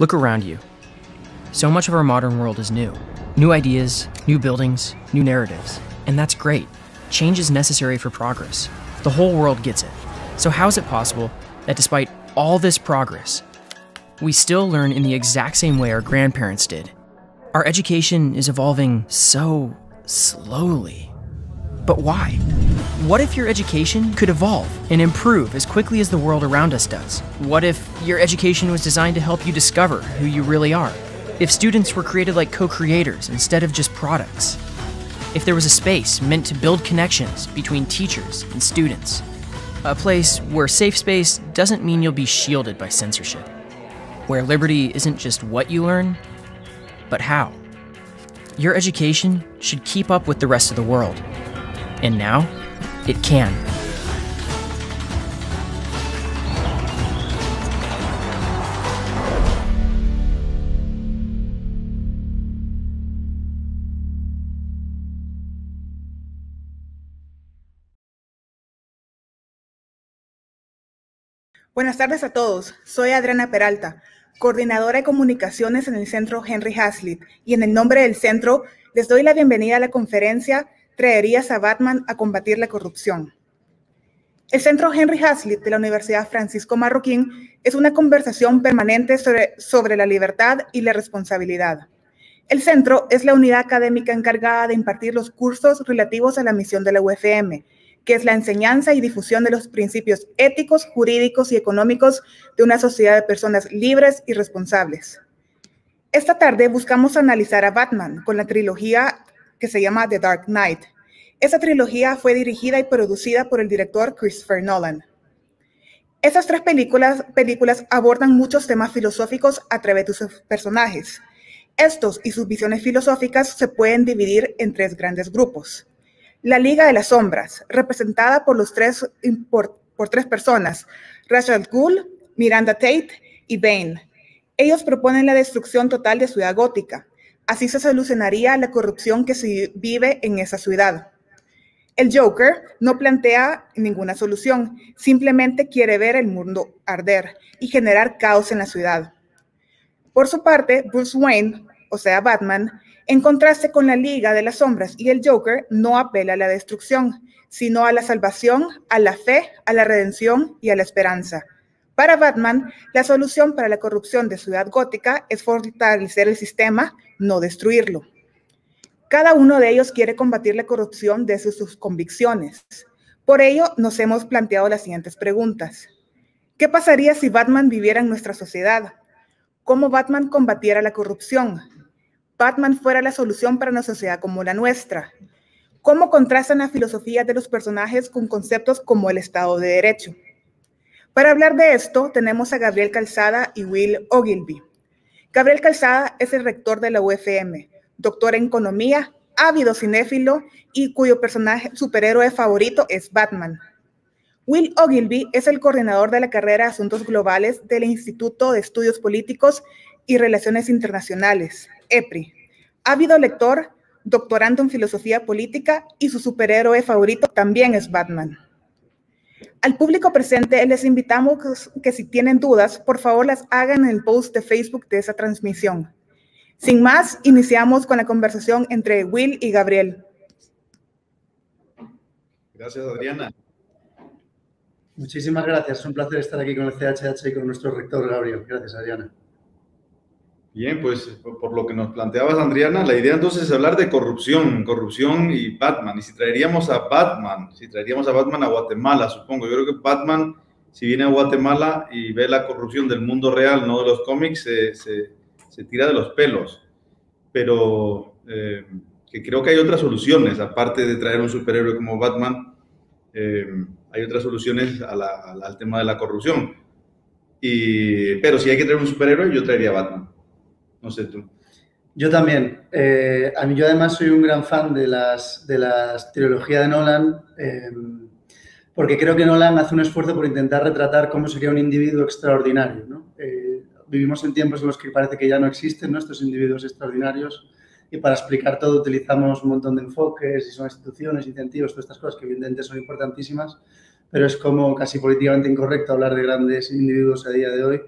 Look around you. So much of our modern world is new new ideas, new buildings, new narratives. And that's great. Change is necessary for progress. The whole world gets it. So, how is it possible that despite all this progress, we still learn in the exact same way our grandparents did? Our education is evolving so slowly. But why? What if your education could evolve and improve as quickly as the world around us does? What if your education was designed to help you discover who you really are? If students were created like co creators instead of just products? If there was a space meant to build connections between teachers and students? A place where safe space doesn't mean you'll be shielded by censorship. Where liberty isn't just what you learn, but how. Your education should keep up with the rest of the world. And now, it can. Buenas tardes a todos. Soy Adriana Peralta, coordinadora de comunicaciones en el Centro Henry Hazlitt, y en el nombre del centro les doy la bienvenida a la conferencia Traerías a Batman a combatir la corrupción. El Centro Henry Hazlitt de la Universidad Francisco Marroquín es una conversación permanente sobre, sobre la libertad y la responsabilidad. El centro es la unidad académica encargada de impartir los cursos relativos a la misión de la UFM, que es la enseñanza y difusión de los principios éticos, jurídicos y económicos de una sociedad de personas libres y responsables. Esta tarde buscamos analizar a Batman con la trilogía que se llama The Dark Knight. Esa trilogía fue dirigida y producida por el director Christopher Nolan. Esas tres películas, abordan muchos temas filosóficos a través de sus personajes. Estos y sus visiones filosóficas se pueden dividir en tres grandes grupos. La Liga de las Sombras, representada por, los tres, por tres personas, Rachel Gould, Miranda Tate y Bane. Ellos proponen la destrucción total de Ciudad Gótica. Así se solucionaría la corrupción que se vive en esa ciudad. El Joker no plantea ninguna solución, simplemente quiere ver el mundo arder y generar caos en la ciudad. Por su parte, Bruce Wayne, o sea, Batman, en contraste con la Liga de las Sombras y el Joker, no apela a la destrucción, sino a la salvación, a la fe, a la redención y a la esperanza. Para Batman, la solución para la corrupción de Ciudad Gótica es fortalecer el sistema, no destruirlo. Cada uno de ellos quiere combatir la corrupción desde sus convicciones. Por ello, nos hemos planteado las siguientes preguntas. ¿Qué pasaría si Batman viviera en nuestra sociedad? ¿Cómo Batman combatiera la corrupción? Batman fuera la solución para una sociedad como la nuestra. ¿Cómo contrastan las filosofías de los personajes con conceptos como el Estado de Derecho? Para hablar de esto, tenemos a Gabriel Calzada y Will Ogilvy. Gabriel Calzada es el rector de la UFM, doctor en economía, ávido cinéfilo y cuyo personaje superhéroe favorito es Batman. Will Ogilvy es el coordinador de la carrera de Asuntos Globales del Instituto de Estudios Políticos y Relaciones Internacionales. EPRI. Ávido lector, doctorando en filosofía política y su superhéroe favorito también es Batman. Al público presente les invitamos que si tienen dudas, por favor las hagan en el post de Facebook de esa transmisión. Sin más, iniciamos con la conversación entre Will y Gabriel. Gracias, Adriana. Muchísimas gracias. Es un placer estar aquí con el CHH y con nuestro rector, Gabriel. Gracias, Adriana. Bien, pues por lo que nos planteabas, Adriana, la idea entonces es hablar de corrupción, corrupción y Batman. Y si traeríamos a Batman, si traeríamos a Batman a Guatemala, supongo. Yo creo que Batman, si viene a Guatemala y ve la corrupción del mundo real, no de los cómics, se, se, tira de los pelos. Pero eh, que creo que hay otras soluciones, aparte de traer un superhéroe como Batman, eh, hay otras soluciones al tema de la corrupción. Y, pero si hay que traer un superhéroe, yo traería a Batman. No sé tú. Yo también. Eh, a mí yo además soy un gran fan de las, de las trilogía de Nolan, eh, porque creo que Nolan hace un esfuerzo por intentar retratar cómo sería un individuo extraordinario. ¿no? Eh, vivimos en tiempos en los que parece que ya no existen estos individuos extraordinarios y para explicar todo utilizamos un montón de enfoques y son instituciones, incentivos, todas estas cosas que evidentemente son importantísimas, pero es como casi políticamente incorrecto hablar de grandes individuos a día de hoy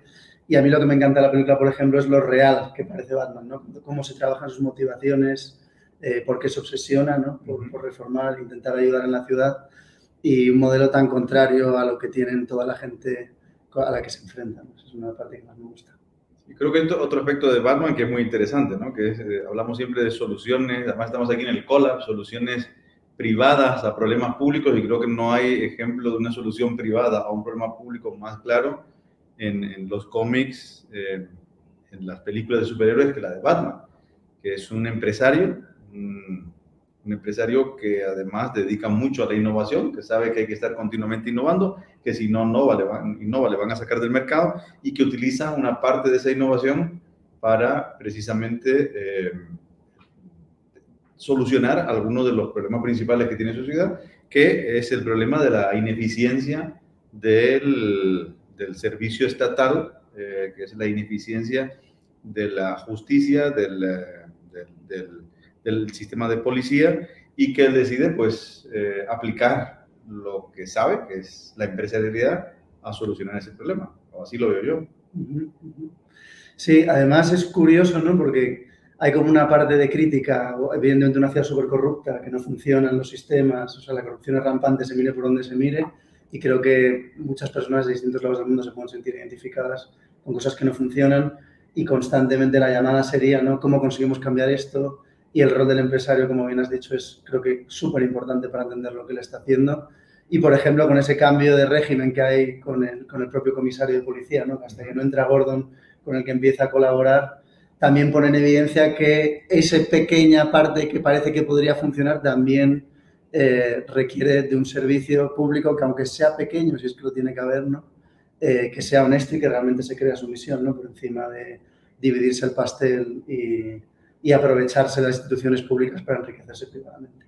Y a mí lo que me encanta de la película, por ejemplo, es lo real que parece Batman, ¿no? Cómo se trabajan sus motivaciones, eh, por qué se obsesiona, ¿no? Por, por, reformar, intentar ayudar en la ciudad y un modelo tan contrario a lo que tienen toda la gente a la que se enfrentan. Es una parte que más me gusta. Y creo que otro aspecto de Batman que es muy interesante, ¿no? Que eh, hablamos siempre de soluciones, además estamos aquí en el collab, soluciones privadas a problemas públicos y creo que no hay ejemplo de una solución privada a un problema público más claro en, en los cómics, eh, en las películas de superhéroes que la de Batman, que es un empresario, un, un empresario que además dedica mucho a la innovación, que sabe que hay que estar continuamente innovando, que si no no le van, innova, le van a sacar del mercado y que utiliza una parte de esa innovación para precisamente eh, solucionar algunos de los problemas principales que tiene su ciudad, que es el problema de la ineficiencia del, del servicio estatal, eh, que es la ineficiencia de la justicia, del, eh, del, del del sistema de policía y que él decide pues eh, aplicar lo que sabe, que es la empresarialidad, a solucionar ese problema. O así lo veo yo. Sí, además es curioso, ¿no? Porque hay como una parte de crítica, evidentemente una ciudad súper corrupta, que no funcionan los sistemas, o sea, la corrupción es rampante, se mire por donde se mire, y creo que muchas personas de distintos lados del mundo se pueden sentir identificadas con cosas que no funcionan, y constantemente la llamada sería, ¿no? ¿Cómo conseguimos cambiar esto? y el rol del empresario, como bien has dicho, es creo que súper importante para entender lo que él está haciendo. Y, por ejemplo, con ese cambio de régimen que hay con el, con el propio comisario de policía, ¿no? hasta que no entra Gordon, con el que empieza a colaborar, también pone en evidencia que esa pequeña parte que parece que podría funcionar también eh, requiere de un servicio público que, aunque sea pequeño, si es que lo tiene que haber, ¿no? Eh, que sea honesto y que realmente se crea su misión, ¿no? por encima de dividirse el pastel y, y aprovecharse las instituciones públicas para enriquecerse privadamente.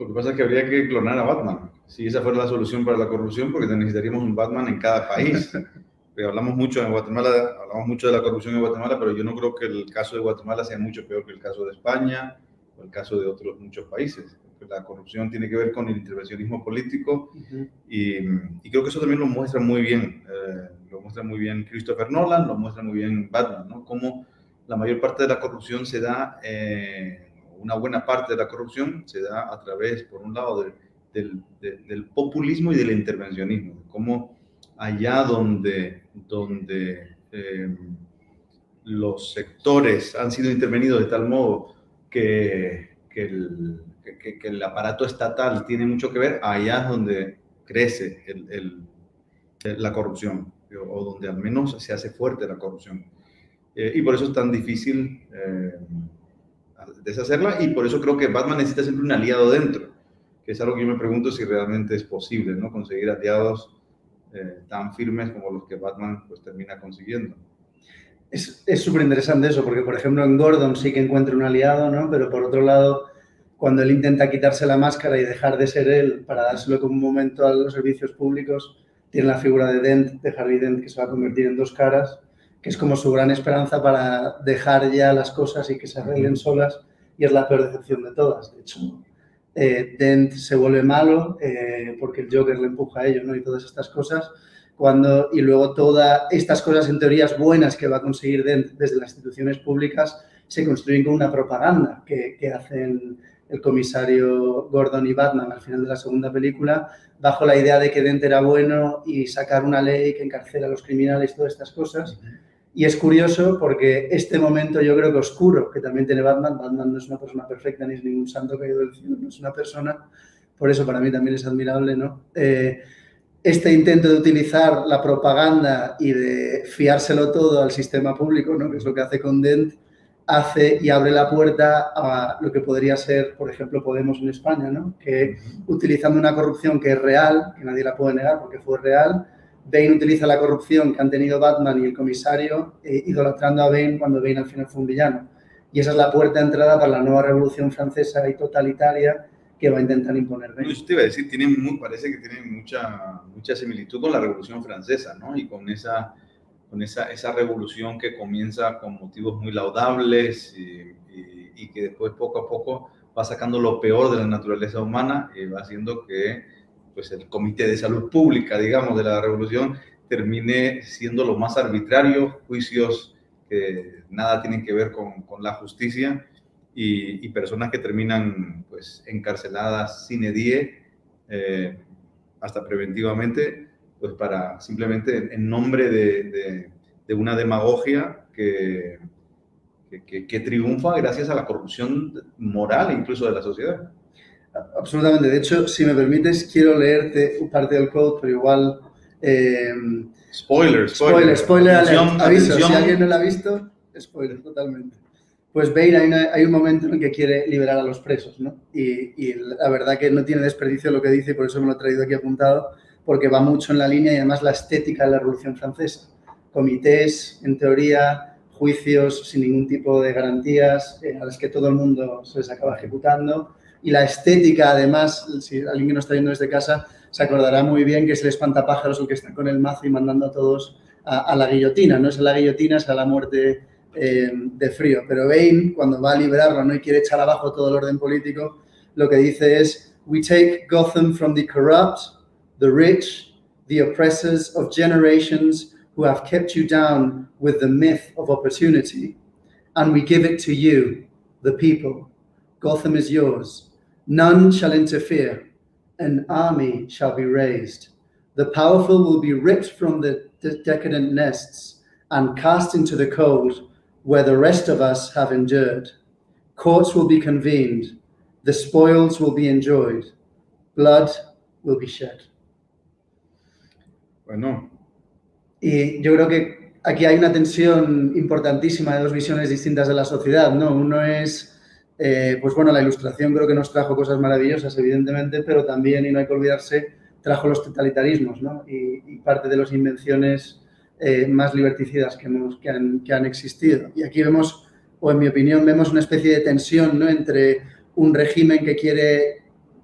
Lo que pasa es que habría que clonar a Batman, si esa fuera la solución para la corrupción, porque necesitaríamos un Batman en cada país. hablamos mucho en Guatemala, hablamos mucho de la corrupción en Guatemala, pero yo no creo que el caso de Guatemala sea mucho peor que el caso de España o el caso de otros muchos países. La corrupción tiene que ver con el intervencionismo político uh -huh. y, y, creo que eso también lo muestra muy bien, eh, lo muestra muy bien Christopher Nolan, lo muestra muy bien Batman, ¿no? Cómo la mayor parte de la corrupción se da, eh, una buena parte de la corrupción se da a través, por un lado, de, del, de, del, populismo y del intervencionismo, como allá donde, donde eh, los sectores han sido intervenidos de tal modo que, que, el, que, que, el, aparato estatal tiene mucho que ver, allá es donde crece el, el, la corrupción, o donde al menos se hace fuerte la corrupción. Eh, y por eso es tan difícil eh, deshacerla y por eso creo que Batman necesita siempre un aliado dentro, que es algo que yo me pregunto si realmente es posible, ¿no? Conseguir aliados eh, tan firmes como los que Batman pues termina consiguiendo. Es súper interesante eso, porque por ejemplo en Gordon sí que encuentra un aliado, ¿no? Pero por otro lado, cuando él intenta quitarse la máscara y dejar de ser él para dárselo como un momento a los servicios públicos, tiene la figura de Dent, de Harvey Dent, que se va a convertir en dos caras que es como su gran esperanza para dejar ya las cosas y que se arreglen solas, y es la peor decepción de todas. De hecho, eh, Dent se vuelve malo eh, porque el Joker le empuja a ello, ¿no? Y todas estas cosas. Cuando, y luego todas estas cosas en teorías buenas que va a conseguir Dent desde las instituciones públicas se construyen con una propaganda que, que hacen el comisario Gordon y Batman al final de la segunda película, bajo la idea de que Dent era bueno y sacar una ley que encarcela a los criminales, todas estas cosas. Y es curioso porque este momento yo creo que oscuro que también tiene Batman, Batman no es una persona perfecta ni es ningún santo caído del cielo, no es una persona, por eso para mí también es admirable, ¿no? Eh, este intento de utilizar la propaganda y de fiárselo todo al sistema público, ¿no? que es lo que hace con Dent, hace y abre la puerta a lo que podría ser, por ejemplo, Podemos en España, ¿no? que utilizando una corrupción que es real, que nadie la puede negar porque fue real, Bane utiliza la corrupción que han tenido Batman y el comisario, eh, idolatrando a Bane cuando Bane al final fue un villano. Y esa es la puerta de entrada para la nueva revolución francesa y totalitaria que va a intentar imponer Bane. Yo te iba a decir, tiene muy, parece que tiene mucha, mucha similitud con la revolución francesa, ¿no? Y con esa, con esa, esa revolución que comienza con motivos muy laudables y, y, y que después poco a poco va sacando lo peor de la naturaleza humana y va haciendo que pues el Comité de Salud Pública, digamos, de la Revolución, termine siendo lo más arbitrario, juicios que nada tienen que ver con, con la justicia y, personas que terminan pues encarceladas sin edie, eh, hasta preventivamente, pues para simplemente en nombre de, de, una demagogia que, que, que, triunfa gracias a la corrupción moral incluso de la sociedad. Absolutamente. De hecho, si me permites, quiero leerte parte del code, pero igual... Eh, spoiler, spoiler, spoiler, aviso, si alguien no lo ha visto, spoiler, totalmente. Pues Bain hay, un momento en el que quiere liberar a los presos, ¿no? Y, la verdad que no tiene desperdicio lo que dice por eso me lo he traído aquí apuntado, porque va mucho en la línea y además la estética de la Revolución Francesa. Comités, en teoría, juicios sin ningún tipo de garantías, eh, a las que todo el mundo se les acaba ejecutando. Y la estética, además, si alguien que no está viendo desde casa, se acordará muy bien que es el espantapájaros el que está con el mazo y mandando a todos a la guillotina. No es a la guillotina, es a la muerte eh, de frío. Pero Bain, cuando va a liberarlo ¿no? y quiere echar abajo todo el orden político, lo que dice es, we take Gotham from the corrupt, the rich, the oppressors of generations who have kept you down with the myth of opportunity, and we give it to you, the people. Gotham is yours. None shall interfere. An army shall be raised. The powerful will be ripped from the decadent nests and cast into the cold where the rest of us have endured. Courts will be convened, the spoils will be enjoyed, blood will be shed. Bueno. Y yo creo que aquí hay una tensión importantísima de dos visiones distintas de la sociedad, ¿no? Uno es, eh, pues bueno, la ilustración creo que nos trajo cosas maravillosas, evidentemente, pero también, y no hay que olvidarse, trajo los totalitarismos, ¿no? Y, y parte de las invenciones eh, más liberticidas que, hemos, que, han, que, han, existido. Y aquí vemos, o en mi opinión, vemos una especie de tensión ¿no? entre un régimen que quiere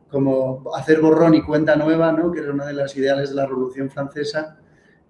como hacer borrón y cuenta nueva, ¿no? que era una de las ideales de la Revolución Francesa,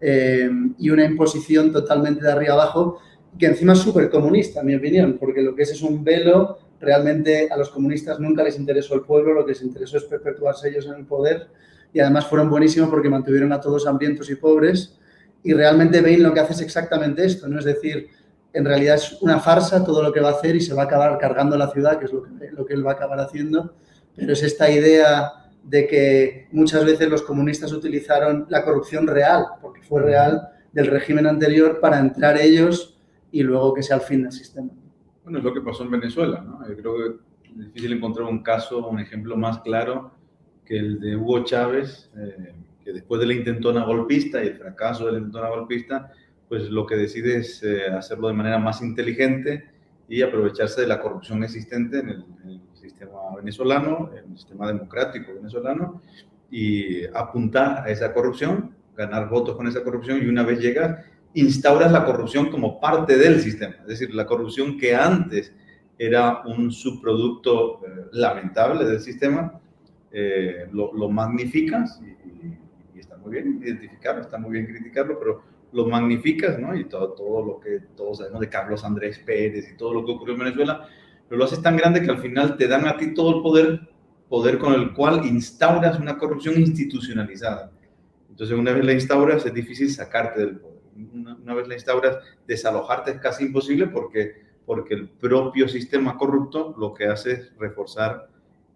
eh, y una imposición totalmente de arriba abajo, que encima es súper comunista, en mi opinión, porque lo que es es un velo, realmente a los comunistas nunca les interesó el pueblo, lo que les interesó es perpetuarse ellos en el poder, y además fueron buenísimos porque mantuvieron a todos hambrientos y pobres, y realmente Bain lo que hace es exactamente esto, ¿no? Es decir, en realidad es una farsa todo lo que va a hacer y se va a acabar cargando la ciudad, que es lo que, lo que él va a acabar haciendo, pero es esta idea de que muchas veces los comunistas utilizaron la corrupción real, porque fue real, del régimen anterior para entrar ellos y luego que sea el fin del sistema. Bueno, es lo que pasó en Venezuela, ¿no? Yo creo que es difícil encontrar un caso, un ejemplo más claro que el de Hugo Chávez, eh, que después de la intentona golpista y el fracaso de la intentona golpista, pues lo que decide es eh, hacerlo de manera más inteligente y aprovecharse de la corrupción existente en el, en el, sistema venezolano, en el sistema democrático venezolano, y apuntar a esa corrupción, ganar votos con esa corrupción y una vez llega, instauras la corrupción como parte del sistema, es decir, la corrupción que antes era un subproducto eh, lamentable del sistema, eh, lo, lo magnificas y, muy bien identificarlo, está muy bien criticarlo, pero lo magnificas, ¿no? Y todo, todo lo que todos sabemos de Carlos Andrés Pérez y todo lo que ocurrió en Venezuela, pero lo haces tan grande que al final te dan a ti todo el poder, poder con el cual instauras una corrupción institucionalizada. Entonces, una vez la instauras, es difícil sacarte del poder. Una, una vez la instauras, desalojarte es casi imposible porque, porque el propio sistema corrupto lo que hace es reforzar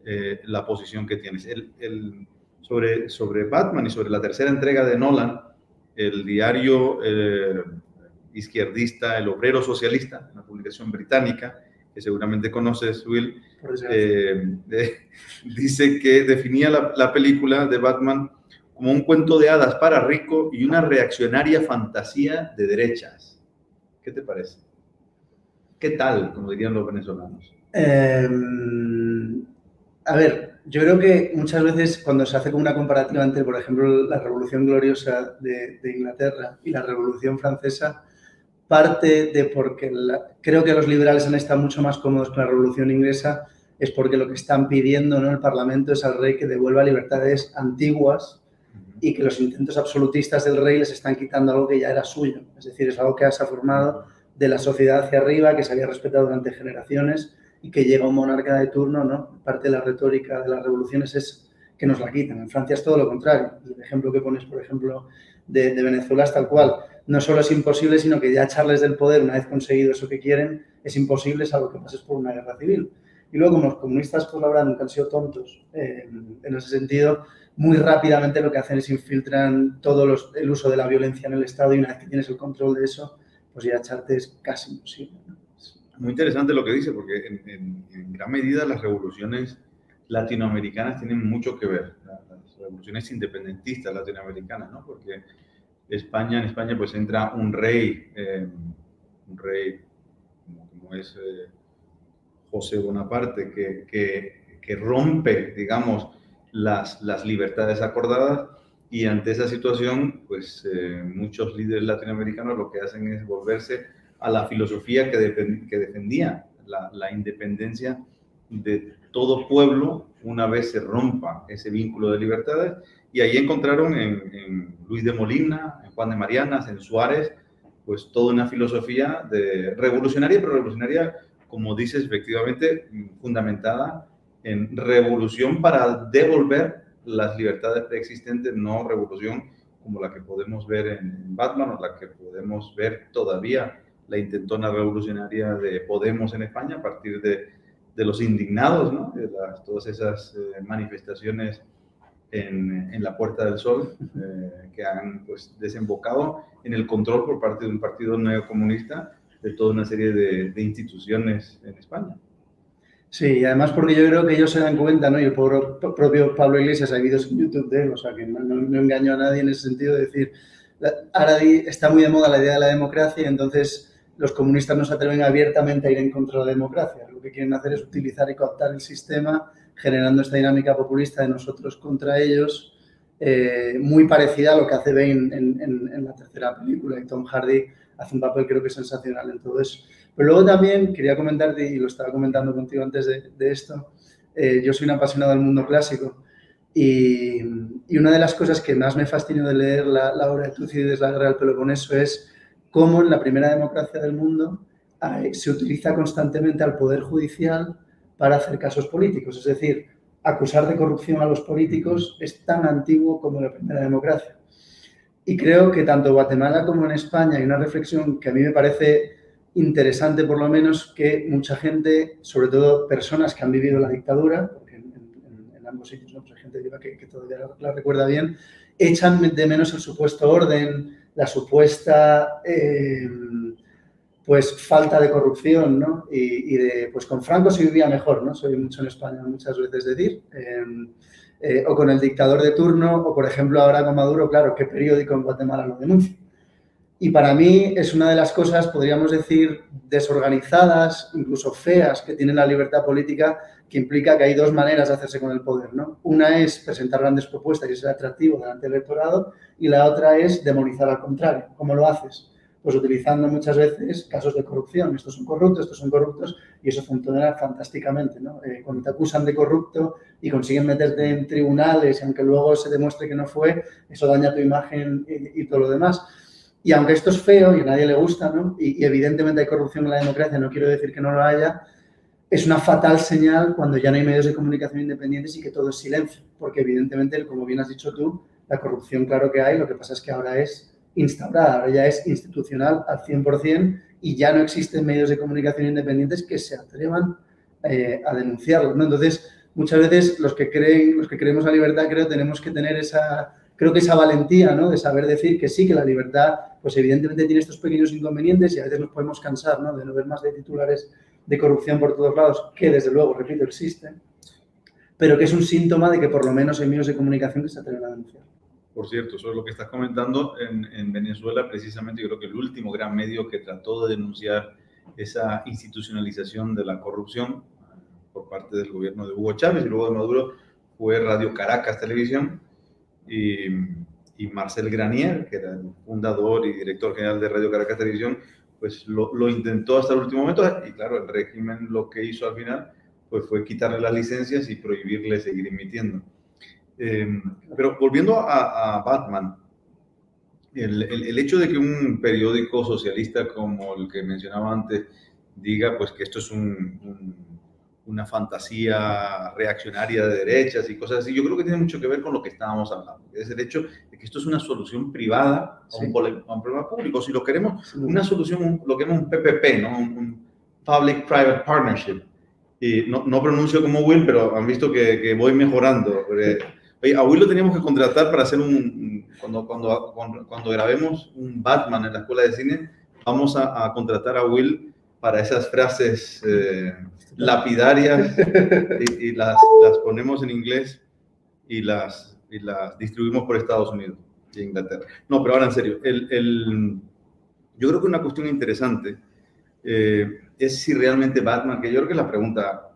eh, la posición que tienes. El, el, sobre, sobre Batman y sobre la tercera entrega de Nolan, el diario eh, izquierdista, El Obrero Socialista, una publicación británica, que seguramente conoces, Will, eh, eh, dice que definía la, la, película de Batman como un cuento de hadas para rico y una reaccionaria fantasía de derechas. ¿Qué te parece? ¿Qué tal, como dirían los venezolanos? Eh, a ver, yo creo que muchas veces cuando se hace como una comparativa entre, por ejemplo, la Revolución Gloriosa de, de Inglaterra y la Revolución Francesa, parte de porque la, creo que los liberales han estado mucho más cómodos con la Revolución Inglesa es porque lo que están pidiendo ¿no? el Parlamento es al rey que devuelva libertades antiguas y que los intentos absolutistas del rey les están quitando algo que ya era suyo. Es decir, es algo que se ha formado de la sociedad hacia arriba, que se había respetado durante generaciones y que llega un monarca de turno, ¿no? Parte de la retórica de las revoluciones es que nos la quitan. En Francia es todo lo contrario. El ejemplo que pones, por ejemplo, de, Venezuela es tal cual. No solo es imposible, sino que ya echarles del poder una vez conseguido eso que quieren es imposible, salvo que pases por una guerra civil. Y luego, como los comunistas, por la verdad, nunca han sido tontos eh, en ese sentido, muy rápidamente lo que hacen es infiltran todo el uso de la violencia en el Estado y una vez que tienes el control de eso, pues ya echarte es casi imposible. Muy interesante lo que dice, porque en, gran medida las revoluciones latinoamericanas tienen mucho que ver, las revoluciones independentistas latinoamericanas, ¿no? Porque España, en España pues entra un rey, eh, un rey como, es eh, José Bonaparte, que, que, que rompe, digamos, las, las libertades acordadas y ante esa situación, pues eh, muchos líderes latinoamericanos lo que hacen es volverse a la filosofía que, defendía la, independencia de todo pueblo una vez se rompa ese vínculo de libertades. Y ahí encontraron en, en, Luis de Molina, en Juan de Marianas, en Suárez, pues toda una filosofía de revolucionaria, pero revolucionaria, como dices, efectivamente, fundamentada en revolución para devolver las libertades preexistentes, no revolución como la que podemos ver en Batman o la que podemos ver todavía la intentona revolucionaria de Podemos en España a partir de, de los indignados, ¿no? de las, todas esas eh, manifestaciones en, en, la Puerta del Sol eh, que han pues, desembocado en el control por parte de un partido neocomunista de toda una serie de, de instituciones en España. Sí, y además porque yo creo que ellos se dan cuenta, ¿no? Y el propio Pablo Iglesias, ha vídeos en YouTube de él, o sea, que no, no, engaño a nadie en ese sentido de decir, ahora está muy de moda la idea de la democracia entonces los comunistas no se atreven abiertamente a ir en contra de la democracia. Lo que quieren hacer es utilizar y cooptar el sistema, generando esta dinámica populista de nosotros contra ellos, eh, muy parecida a lo que hace Bane en, en, en la tercera película. Y Tom Hardy hace un papel creo que sensacional en todo eso. Pero luego también quería comentarte, y lo estaba comentando contigo antes de, esto, eh, yo soy un apasionado del mundo clásico y, y, una de las cosas que más me fascinó de leer la, la obra de Tucídides, la guerra del Peloponeso, es cómo en la primera democracia del mundo eh, se utiliza constantemente al poder judicial para hacer casos políticos. Es decir, acusar de corrupción a los políticos es tan antiguo como la primera democracia. Y creo que tanto Guatemala como en España hay una reflexión que a mí me parece interesante por lo menos que mucha gente, sobre todo personas que han vivido la dictadura, porque en, ambos sitios ¿no? Pues hay gente que, que, todavía la, recuerda bien, echan de menos el supuesto orden, la supuesta eh, pues falta de corrupción, ¿no? Y, de, pues con Franco se vivía mejor, ¿no? Soy mucho en España muchas veces decir. Eh, eh, o con el dictador de turno, o por ejemplo ahora con Maduro, claro, ¿qué periódico en Guatemala lo denuncia? Y para mí es una de las cosas, podríamos decir, desorganizadas, incluso feas, que tiene la libertad política, que implica que hay dos maneras de hacerse con el poder. ¿no? Una es presentar grandes propuestas y ser atractivo delante del electorado, y la otra es demonizar al contrario. ¿Cómo lo haces? Pues utilizando muchas veces casos de corrupción. Estos son corruptos, estos son corruptos, y eso funciona fantásticamente. ¿no? Eh, cuando te acusan de corrupto y consiguen meterte en tribunales, aunque luego se demuestre que no fue, eso daña tu imagen y, y todo lo demás. Y aunque esto es feo y a nadie le gusta, ¿no? y, y, evidentemente hay corrupción en la democracia, no quiero decir que no lo haya, es una fatal señal cuando ya no hay medios de comunicación independientes y que todo es silencio, porque evidentemente, como bien has dicho tú, la corrupción claro que hay, lo que pasa es que ahora es instaurada, ahora ya es institucional al 100% y ya no existen medios de comunicación independientes que se atrevan eh, a denunciarlo. ¿no? Entonces, muchas veces los que creen, los que creemos la libertad, creo, tenemos que tener esa creo que esa valentía, ¿no? De saber decir que sí, que la libertad, pues evidentemente tiene estos pequeños inconvenientes y a veces nos podemos cansar, ¿no? De no ver más de titulares de corrupción por todos lados, que desde luego, repito, existen, pero que es un síntoma de que por lo menos hay medios de comunicación que se atreven a denunciar. Por cierto, sobre lo que estás comentando, en, en Venezuela precisamente yo creo que el último gran medio que trató de denunciar esa institucionalización de la corrupción por parte del gobierno de Hugo Chávez y luego de Maduro fue Radio Caracas Televisión, y, y, Marcel Granier, que era el fundador y director general de Radio Caracas Televisión, pues lo, lo, intentó hasta el último momento y claro, el régimen lo que hizo al final pues fue quitarle las licencias y prohibirle seguir emitiendo. Eh, pero volviendo a, Batman, el, el, hecho de que un periódico socialista como el que mencionaba antes diga pues que esto es un una fantasía reaccionaria de derechas y cosas así. Yo creo que tiene mucho que ver con lo que estábamos hablando, es el hecho de que esto es una solución privada a, un, problema público. Si lo queremos, una solución, lo que llamamos un PPP, ¿no? un, Public-Private Partnership. Y no, no, pronuncio como Will, pero han visto que, que voy mejorando. Oye, a Will lo teníamos que contratar para hacer un, cuando, cuando, cuando, grabemos un Batman en la escuela de cine, vamos a, a contratar a Will para esas frases eh, lapidarias y, las, las, ponemos en inglés y las, y las distribuimos por Estados Unidos y Inglaterra. No, pero ahora en serio, el, el, yo creo que una cuestión interesante eh, es si realmente Batman, que yo creo que es la pregunta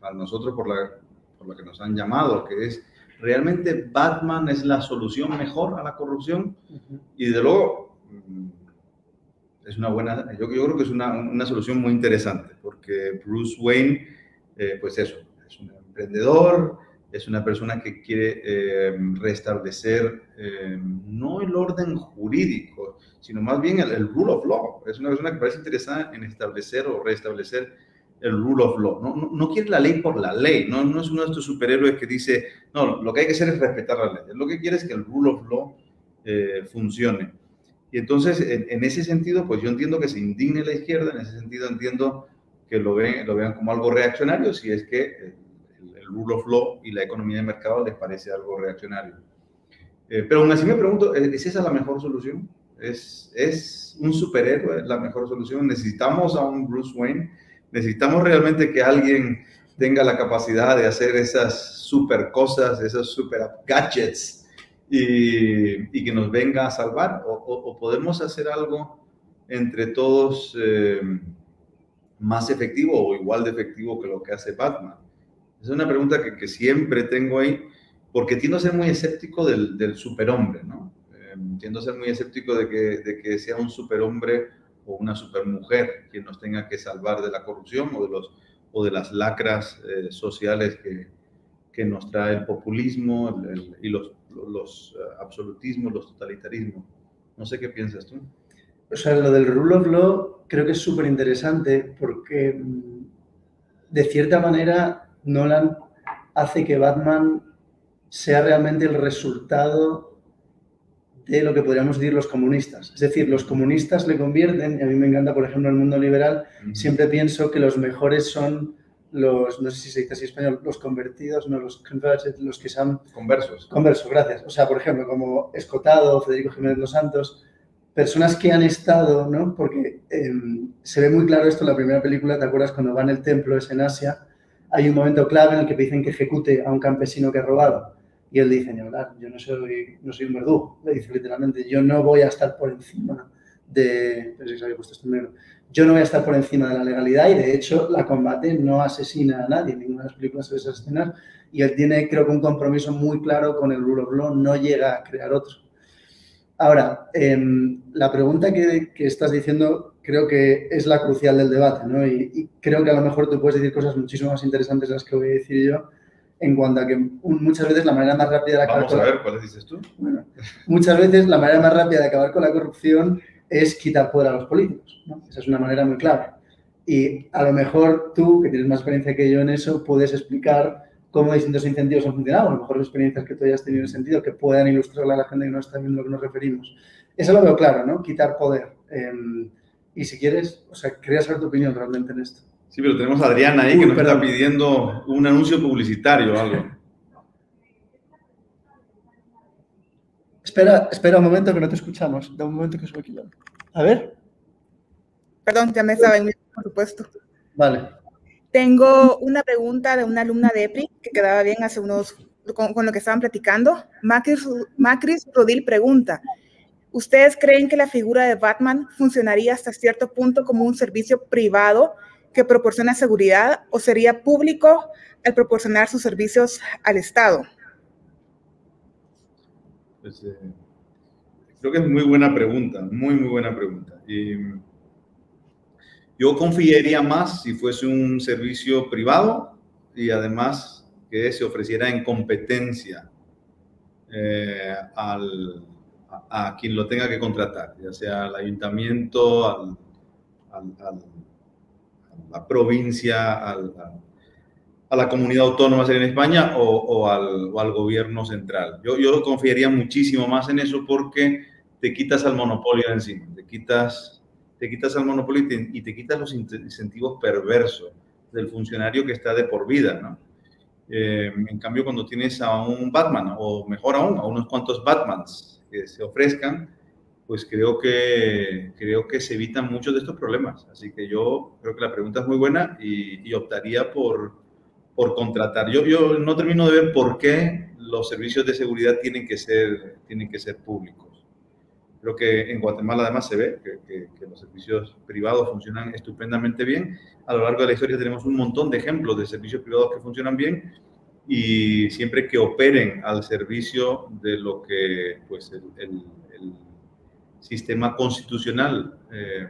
para nosotros por la, por la que nos han llamado, que es, ¿realmente Batman es la solución mejor a la corrupción? Y de luego es una buena, yo, yo creo que es una, una, solución muy interesante, porque Bruce Wayne, eh, pues eso, es un emprendedor, es una persona que quiere eh, restablecer eh, no el orden jurídico, sino más bien el, rule of law. Es una persona que parece interesada en establecer o restablecer el rule of law. No, no, no, quiere la ley por la ley, no, no es uno de estos superhéroes que dice, no, lo que hay que hacer es respetar la ley. Lo que quiere es que el rule of law funcione. Y entonces, en, ese sentido, pues yo entiendo que se indigne la izquierda, en ese sentido entiendo que lo, ven, lo vean como algo reaccionario, si es que el, rule of law y la economía de mercado les parece algo reaccionario. Eh, pero aún así me pregunto, ¿es esa la mejor solución? ¿Es, ¿Es un superhéroe la mejor solución? ¿Necesitamos a un Bruce Wayne? ¿Necesitamos realmente que alguien tenga la capacidad de hacer esas super cosas, esos super gadgets y, que nos venga a salvar? ¿O, podemos hacer algo entre todos eh, más efectivo o igual de efectivo que lo que hace Batman? Es una pregunta que, que siempre tengo ahí, porque tiendo a ser muy escéptico del, del superhombre, ¿no? Eh, tiendo a ser muy escéptico de que, de que sea un superhombre o una supermujer quien nos tenga que salvar de la corrupción o de, los, o de las lacras eh, sociales que, que nos trae el populismo y los los eh, absolutismos, los totalitarismos. No sé qué piensas tú. O sea, lo del rule of law creo que es súper interesante porque mm, de cierta manera Nolan hace que Batman sea realmente el resultado de lo que podríamos decir los comunistas. Es decir, los comunistas le convierten, y a mí me encanta, por ejemplo, el mundo liberal, siempre pienso que los mejores son los, no sé si se dice así en español, los convertidos, no los converted, los que son... Conversos. Conversos, gracias. O sea, por ejemplo, como Escotado, Federico Jiménez Los Santos, personas que han estado, ¿no? Porque em, se ve muy claro esto en la primera película, ¿te acuerdas? Cuando va en el templo, es en Asia, hay un momento clave en el que dicen que ejecute a un campesino que ha robado. Y él dice, yo no soy, no soy un verdugo, le dice literalmente, yo no voy a estar por encima de... Pero si se había puesto esto negro yo no voy a estar por encima de la legalidad y de hecho la combate no asesina a nadie, ninguna de las películas se esas escenas y él tiene creo que un compromiso muy claro con el rule of law, no llega a crear otro. Ahora, em, la pregunta que, que, estás diciendo creo que es la crucial del debate, ¿no? Y, creo que a lo mejor tú puedes decir cosas muchísimo más interesantes de las que voy a decir yo, en cuanto a que muchas veces la manera más rápida de acabar Vamos a ver, ¿cuáles dices tú? Bueno, muchas veces la manera más rápida de acabar con la corrupción es quitar poder a los políticos. Esa es una manera muy clara. Y a lo mejor tú, que tienes más experiencia que yo en eso, puedes explicar cómo distintos incentivos han funcionado, a lo mejor experiencias que tú hayas tenido en sentido, que puedan ilustrarle a la gente que no está viendo lo que nos referimos. Eso lo veo claro, ¿no? Quitar poder. Em, y si quieres, o sea, quería saber tu opinión realmente en esto. Sí, pero tenemos a Adriana ahí que nos está pidiendo un anuncio publicitario o algo. Espera, espera un momento que no te escuchamos. Da un momento que subo aquí. A ver. Perdón, ya me estaba en por supuesto. Vale. Tengo una pregunta de una alumna de EPRI que quedaba bien hace unos, con, lo que estaban platicando. Macris, Macris Rodil pregunta, ¿ustedes creen que la figura de Batman funcionaría hasta cierto punto como un servicio privado que proporciona seguridad o sería público al proporcionar sus servicios al Estado? Pues, creo que es muy buena pregunta, muy, muy buena pregunta. Y yo confiaría más si fuese un servicio privado y además que se ofreciera en competencia eh, al, a, quien lo tenga que contratar, ya sea al ayuntamiento, al, a la provincia, al, a la comunidad autónoma en España o, al, al, gobierno central. Yo, yo confiaría muchísimo más en eso porque te quitas al monopolio de encima, te quitas, te quitas al monopolio y te, quitas los incentivos perversos del funcionario que está de por vida, ¿no? Eh, en cambio, cuando tienes a un Batman, o mejor aún, a unos cuantos Batmans que se ofrezcan, pues creo que, creo que se evitan muchos de estos problemas. Así que yo creo que la pregunta es muy buena y, y optaría por, por contratar. Yo, yo no termino de ver por qué los servicios de seguridad tienen que ser, tienen que ser públicos. Creo que en Guatemala además se ve que, que, los servicios privados funcionan estupendamente bien. A lo largo de la historia tenemos un montón de ejemplos de servicios privados que funcionan bien y siempre que operen al servicio de lo que pues, el, el, sistema constitucional eh,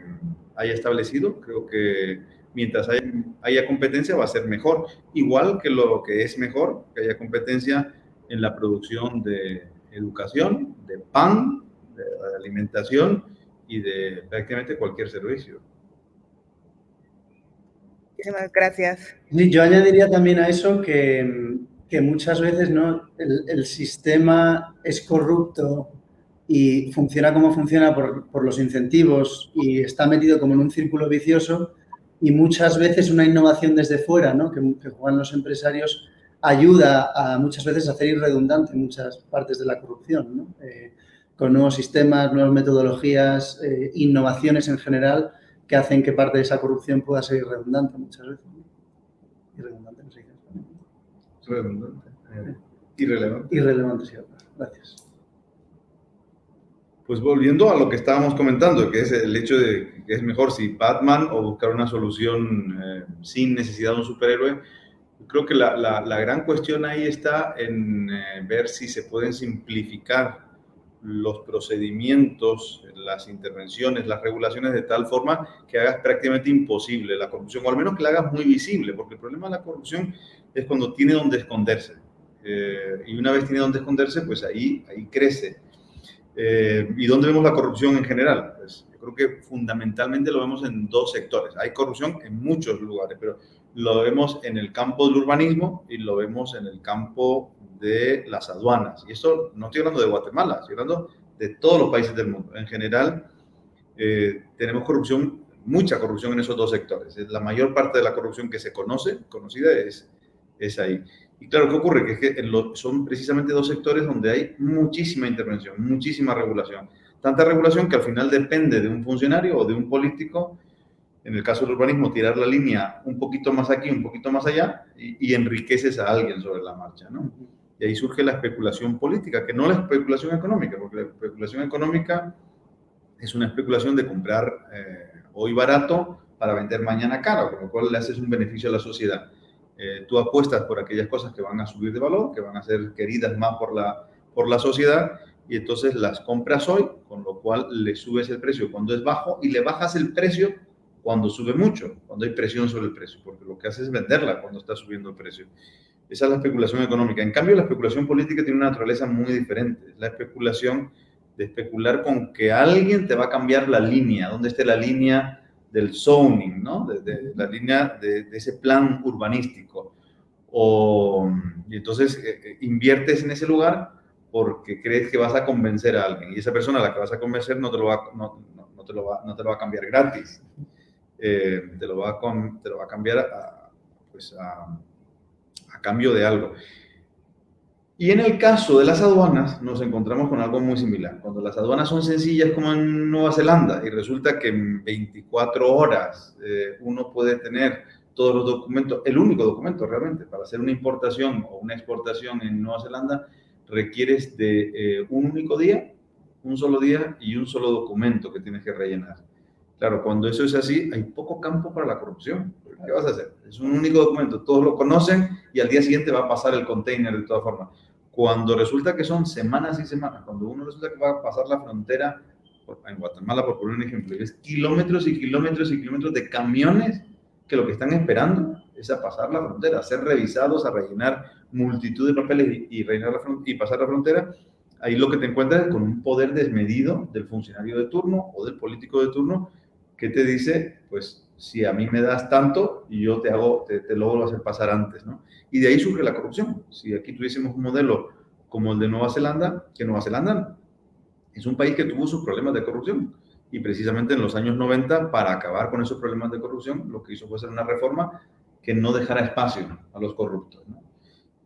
haya establecido, creo que mientras haya, competencia va a ser mejor. Igual que lo que es mejor, que haya competencia en la producción de educación, de pan, de alimentación y de prácticamente cualquier servicio. Muchísimas gracias. yo añadiría también a eso que, que muchas veces ¿no? El, el, sistema es corrupto y funciona como funciona por, por los incentivos y está metido como en un círculo vicioso y muchas veces una innovación desde fuera, ¿no? que, juegan los empresarios, ayuda a muchas veces a hacer irredundante muchas partes de la corrupción, ¿no? eh, con nuevos sistemas, nuevas metodologías, eh, innovaciones en general que hacen que parte de esa corrupción pueda ser irredundante muchas veces. Irredundante, no sé qué Redundante. Eh, irrelevante. Irrelevante, sí. Gracias. Pues volviendo a lo que estábamos comentando, que es el hecho de que es mejor si Batman o buscar una solución eh, sin necesidad de un superhéroe, creo que la, la, gran cuestión ahí está en eh, ver si se pueden simplificar los procedimientos, las intervenciones, las regulaciones de tal forma que hagas prácticamente imposible la corrupción, o al menos que la hagas muy visible, porque el problema de la corrupción es cuando tiene donde esconderse. Eh, y una vez tiene donde esconderse, pues ahí, ahí crece. Eh, ¿Y dónde vemos la corrupción en general? Pues yo creo que fundamentalmente lo vemos en dos sectores. Hay corrupción en muchos lugares, pero lo vemos en el campo del urbanismo y lo vemos en el campo de las aduanas. Y esto no estoy hablando de Guatemala, estoy hablando de todos los países del mundo. En general, eh, tenemos corrupción, mucha corrupción en esos dos sectores. La mayor parte de la corrupción que se conoce, conocida, es, es ahí. Y claro, ¿qué ocurre? Que, es que son precisamente dos sectores donde hay muchísima intervención, muchísima regulación. Tanta regulación que al final depende de un funcionario o de un político, en el caso del urbanismo, tirar la línea un poquito más aquí, un poquito más allá, y, enriqueces a alguien sobre la marcha, ¿no? Y ahí surge la especulación política, que no la especulación económica, porque la especulación económica es una especulación de comprar eh, hoy barato para vender mañana caro, con lo cual le haces un beneficio a la sociedad. Eh, tú apuestas por aquellas cosas que van a subir de valor, que van a ser queridas más por la, por la sociedad, y entonces las compras hoy, con lo cual le subes el precio cuando es bajo y le bajas el precio cuando sube mucho, cuando hay presión sobre el precio, porque lo que hace es venderla cuando está subiendo el precio. Esa es la especulación económica. En cambio, la especulación política tiene una naturaleza muy diferente. Es la especulación de especular con que alguien te va a cambiar la línea, donde esté la línea del zoning, ¿no? de, la línea de, ese plan urbanístico. O, y entonces eh, eh, inviertes en ese lugar porque crees que vas a convencer a alguien y esa persona a la que vas a convencer no te lo va, no, no, te, lo va, no te lo va a cambiar gratis, eh, te, lo va a, te lo va a cambiar a, pues a, a cambio de algo. Y en el caso de las aduanas nos encontramos con algo muy similar. Cuando las aduanas son sencillas como en Nueva Zelanda y resulta que en 24 horas eh, uno puede tener todos los documentos, el único documento realmente para hacer una importación o una exportación en Nueva Zelanda requieres de eh, un único día, un solo día y un solo documento que tienes que rellenar. Claro, cuando eso es así, hay poco campo para la corrupción. ¿Qué vas a hacer? Es un único documento, todos lo conocen y al día siguiente va a pasar el container de todas formas. Cuando resulta que son semanas y semanas, cuando uno resulta que va a pasar la frontera en Guatemala, por poner un ejemplo, es kilómetros y kilómetros y kilómetros de camiones que lo que están esperando es a pasar la frontera, a ser revisados, a rellenar multitud de papeles y, rellenar y pasar la frontera, ahí lo que te encuentras es con un poder desmedido del funcionario de turno o del político de turno que te dice, pues si a mí me das tanto y yo te hago, te, te logro hacer pasar antes, ¿no? Y de ahí surge la corrupción. Si aquí tuviésemos un modelo como el de Nueva Zelanda, que Nueva Zelanda es un país que tuvo sus problemas de corrupción. Y precisamente en los años 90, para acabar con esos problemas de corrupción, lo que hizo fue hacer una reforma que no dejara espacio a los corruptos. ¿no?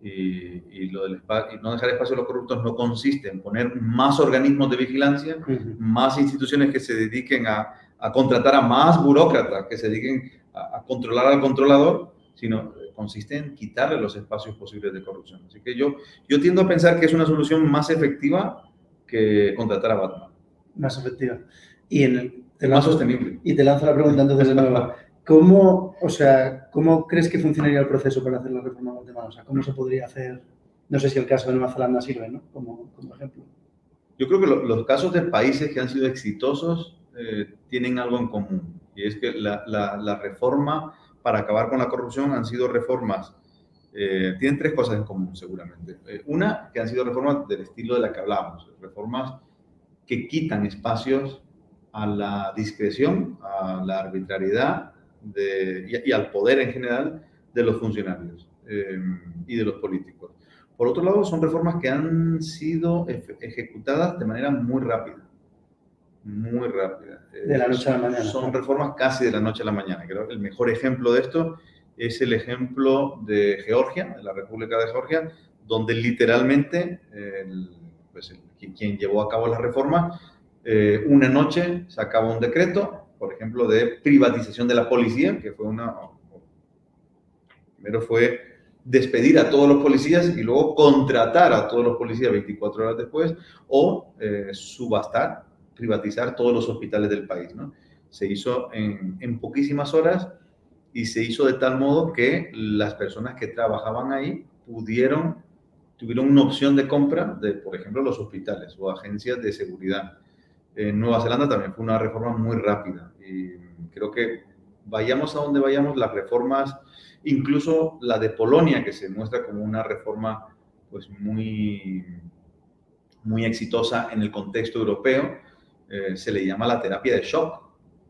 Y, y, lo del y no dejar espacio a los corruptos no consiste en poner más organismos de vigilancia, uh -huh. más instituciones que se dediquen a, a, contratar a más burócratas, que se dediquen a, a controlar al controlador, sino consiste en quitarle los espacios posibles de corrupción. Así que yo, yo tiendo a pensar que es una solución más efectiva que contratar a Batman. Más efectiva. Y en el, te más sostenible. Y te lanzo la pregunta entonces de nuevo. ¿Cómo, o sea, ¿Cómo crees que funcionaría el proceso para hacer la reforma de Guatemala? O sea, ¿cómo se podría hacer? No sé si el caso de Nueva Zelanda sirve, ¿no? Como, como ejemplo. Yo creo que lo, los casos de países que han sido exitosos eh, tienen algo en común. Y es que la, la, la, reforma para acabar con la corrupción han sido reformas. Eh, tienen tres cosas en común, seguramente. Eh, una, que han sido reformas del estilo de la que hablábamos. Reformas que quitan espacios a la discreción, a la arbitrariedad de, y, y, al poder en general de los funcionarios eh, y de los políticos. Por otro lado, son reformas que han sido ejecutadas de manera muy rápida. Muy rápida. De la noche a la mañana. Son reformas casi de la noche a la mañana. Creo que el mejor ejemplo de esto es el ejemplo de Georgia, de la República de Georgia, donde literalmente el, pues el, quien llevó a cabo la reforma, eh, una noche sacaba un decreto por ejemplo, de privatización de la policía, que fue una... Primero fue despedir a todos los policías y luego contratar a todos los policías 24 horas después, o eh, subastar, privatizar todos los hospitales del país. ¿no? Se hizo en, en poquísimas horas y se hizo de tal modo que las personas que trabajaban ahí pudieron, tuvieron una opción de compra de, por ejemplo, los hospitales o agencias de seguridad en Nueva Zelanda también fue una reforma muy rápida y creo que vayamos a donde vayamos, las reformas, incluso la de Polonia, que se muestra como una reforma pues muy, muy exitosa en el contexto europeo, eh, se le llama la terapia de shock.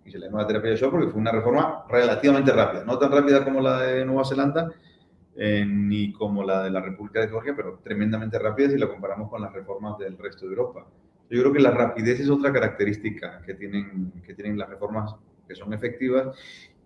Y se le llama la terapia de shock porque fue una reforma relativamente rápida, no tan rápida como la de Nueva Zelanda, eh, ni como la de la República de Georgia, pero tremendamente rápida si la comparamos con las reformas del resto de Europa. Yo creo que la rapidez es otra característica que tienen, que tienen las reformas que son efectivas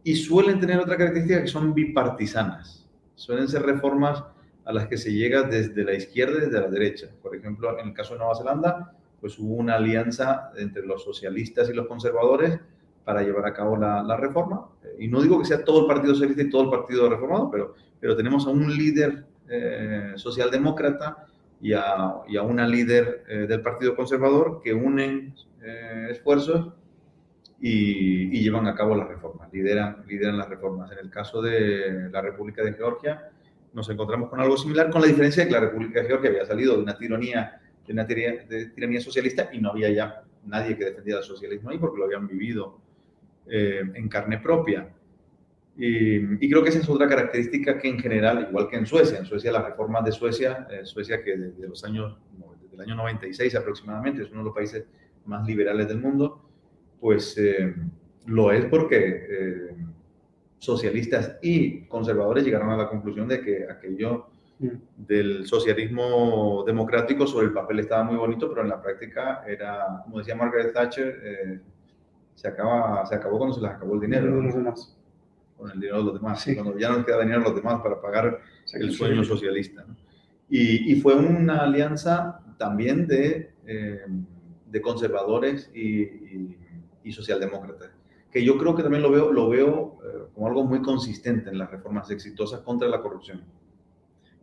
y suelen tener otra característica que son bipartisanas. Suelen ser reformas a las que se llega desde la izquierda y desde la derecha. Por ejemplo, en el caso de Nueva Zelanda, pues hubo una alianza entre los socialistas y los conservadores para llevar a cabo la, la reforma. Y no digo que sea todo el Partido Socialista y todo el Partido Reformado, pero, pero tenemos a un líder eh, socialdemócrata y a, y a una líder eh, del Partido Conservador que unen eh, esfuerzos y, y, llevan a cabo las reformas, lideran, lideran las reformas. En el caso de la República de Georgia nos encontramos con algo similar, con la diferencia de que la República de Georgia había salido de una tiranía, de una tiranía, de tiranía socialista y no había ya nadie que defendiera el socialismo ahí porque lo habían vivido eh, en carne propia. Y, y, creo que esa es otra característica que en general, igual que en Suecia, en Suecia las reformas de Suecia, eh, Suecia que desde los años, desde el año 96 aproximadamente, es uno de los países más liberales del mundo, pues eh, lo es porque eh, socialistas y conservadores llegaron a la conclusión de que aquello del socialismo democrático sobre el papel estaba muy bonito, pero en la práctica era, como decía Margaret Thatcher, se, acaba, se acabó cuando se les acabó el dinero. De los demás con el dinero de los demás, sí. cuando ya no queda dinero a los demás para pagar el sueño socialista. ¿no? Y, y, fue una alianza también de, eh, de conservadores y, y, y, socialdemócratas, que yo creo que también lo veo, lo veo eh, como algo muy consistente en las reformas exitosas contra la corrupción.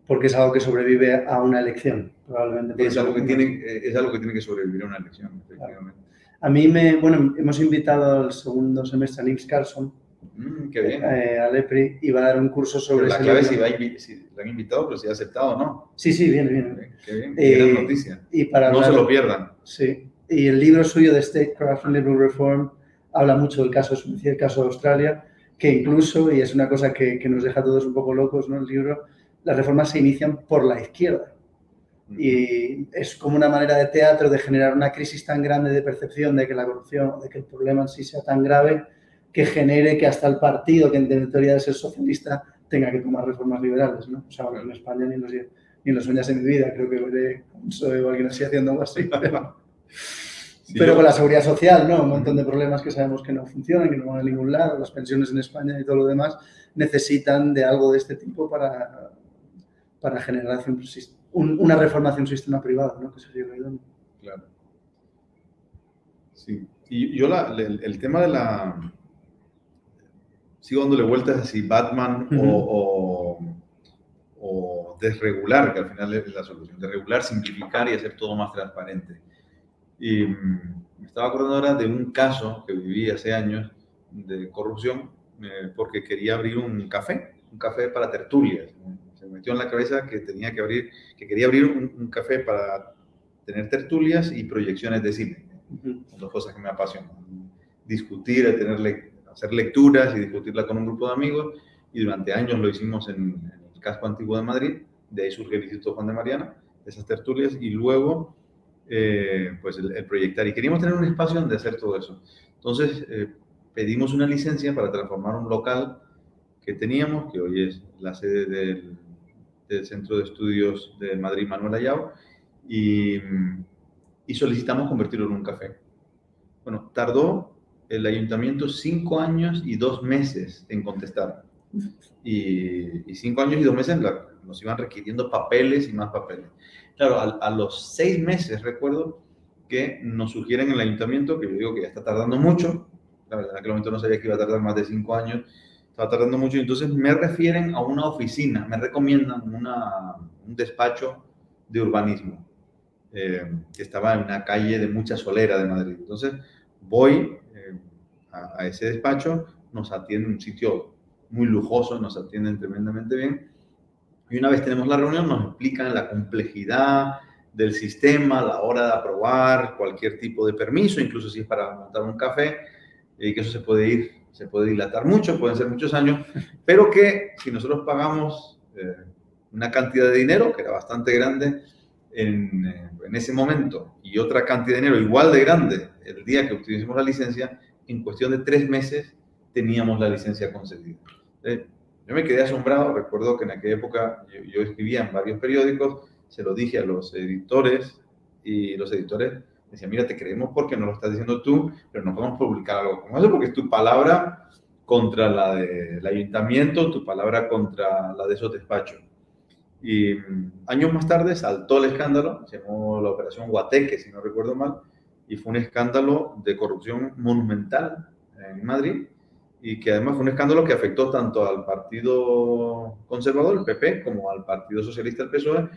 Porque es algo que sobrevive a una elección, probablemente. Es algo, que tiene, es algo que tiene que sobrevivir a una elección, efectivamente. A mí me, bueno, hemos invitado al segundo semestre a Nils Carlson, Mm, qué bien. Eh, a Lepri y va a dar un curso sobre... Pero la clave es si, va, si lo han invitado, pero si ha aceptado o no. Sí, sí, viene, viene. Qué bien, qué eh, gran noticia. Y para no hablar, se lo pierdan. Sí. Y el libro suyo de Statecraft and Liberal Reform habla mucho del caso, el caso de Australia, que incluso, y es una cosa que, que, nos deja a todos un poco locos, ¿no? El libro, las reformas se inician por la izquierda. Y es como una manera de teatro de generar una crisis tan grande de percepción de que la corrupción, de que el problema en sí sea tan grave, que genere que hasta el partido que en teoría de ser socialista tenga que tomar reformas liberales, ¿no? O sea, en España ni los, ni los sueñas en mi vida, creo que veré soy alguien así haciendo algo así. Pero, con la seguridad social, ¿no? Un montón de problemas que sabemos que no funcionan, que no van a ningún lado, las pensiones en España y todo lo demás, necesitan de algo de este tipo para, para generar un, una reformación un sistema privado, ¿no? Que sería Claro. Sí. Y yo la, el, tema de la... Sigo dándole vueltas a si Batman o, o, desregular, que al final es la solución. Desregular, simplificar y hacer todo más transparente. Y mm, me estaba acordando ahora de un caso que viví hace años de corrupción eh, porque quería abrir un café, un café para tertulias. Se me metió en la cabeza que tenía que abrir, que quería abrir un café para tener tertulias y proyecciones de cine. Son dos cosas que me apasionan. Discutir, tener, hacer lecturas y discutirla con un grupo de amigos. Y durante años lo hicimos en, el casco antiguo de Madrid. De ahí surge el Instituto Juan de Mariana, esas tertulias. Y luego, eh, pues el, proyectar. Y queríamos tener un espacio donde hacer todo eso. Entonces, eh, pedimos una licencia para transformar un local que teníamos, que hoy es la sede del, del Centro de Estudios de Madrid Manuel Ayao, y, y solicitamos convertirlo en un café. Bueno, tardó el ayuntamiento cinco años y dos meses en contestar. Y, y cinco años y dos meses nos iban requiriendo papeles y más papeles. Claro, a, los seis meses recuerdo que nos sugieren en el ayuntamiento, que yo digo que ya está tardando mucho, la verdad en aquel momento no sabía que iba a tardar más de cinco años, estaba tardando mucho, entonces me refieren a una oficina, me recomiendan una, un despacho de urbanismo. Eh, que estaba en una calle de mucha solera de Madrid. Entonces voy eh, a, ese despacho, nos atienden un sitio muy lujoso, nos atienden tremendamente bien. Y una vez tenemos la reunión, nos explican la complejidad del sistema, la hora de aprobar cualquier tipo de permiso, incluso si es para montar un café, y que eso se puede ir, se puede dilatar mucho, pueden ser muchos años, pero que si nosotros pagamos eh, una cantidad de dinero, que era bastante grande, en, en, ese momento y otra cantidad de dinero igual de grande el día que obtuvimos la licencia, en cuestión de tres meses teníamos la licencia concedida. yo me quedé asombrado, recuerdo que en aquella época yo, escribía en varios periódicos, se lo dije a los editores y los editores decían, mira, te creemos porque no lo estás diciendo tú, pero no podemos publicar algo como eso porque es tu palabra contra la del ayuntamiento, tu palabra contra la de esos despachos. Y mm, años más tarde saltó el escándalo, se llamó la Operación Guateque, si no recuerdo mal, y fue un escándalo de corrupción monumental en Madrid y que además fue un escándalo que afectó tanto al Partido Conservador, el PP, como al Partido Socialista, el PSOE,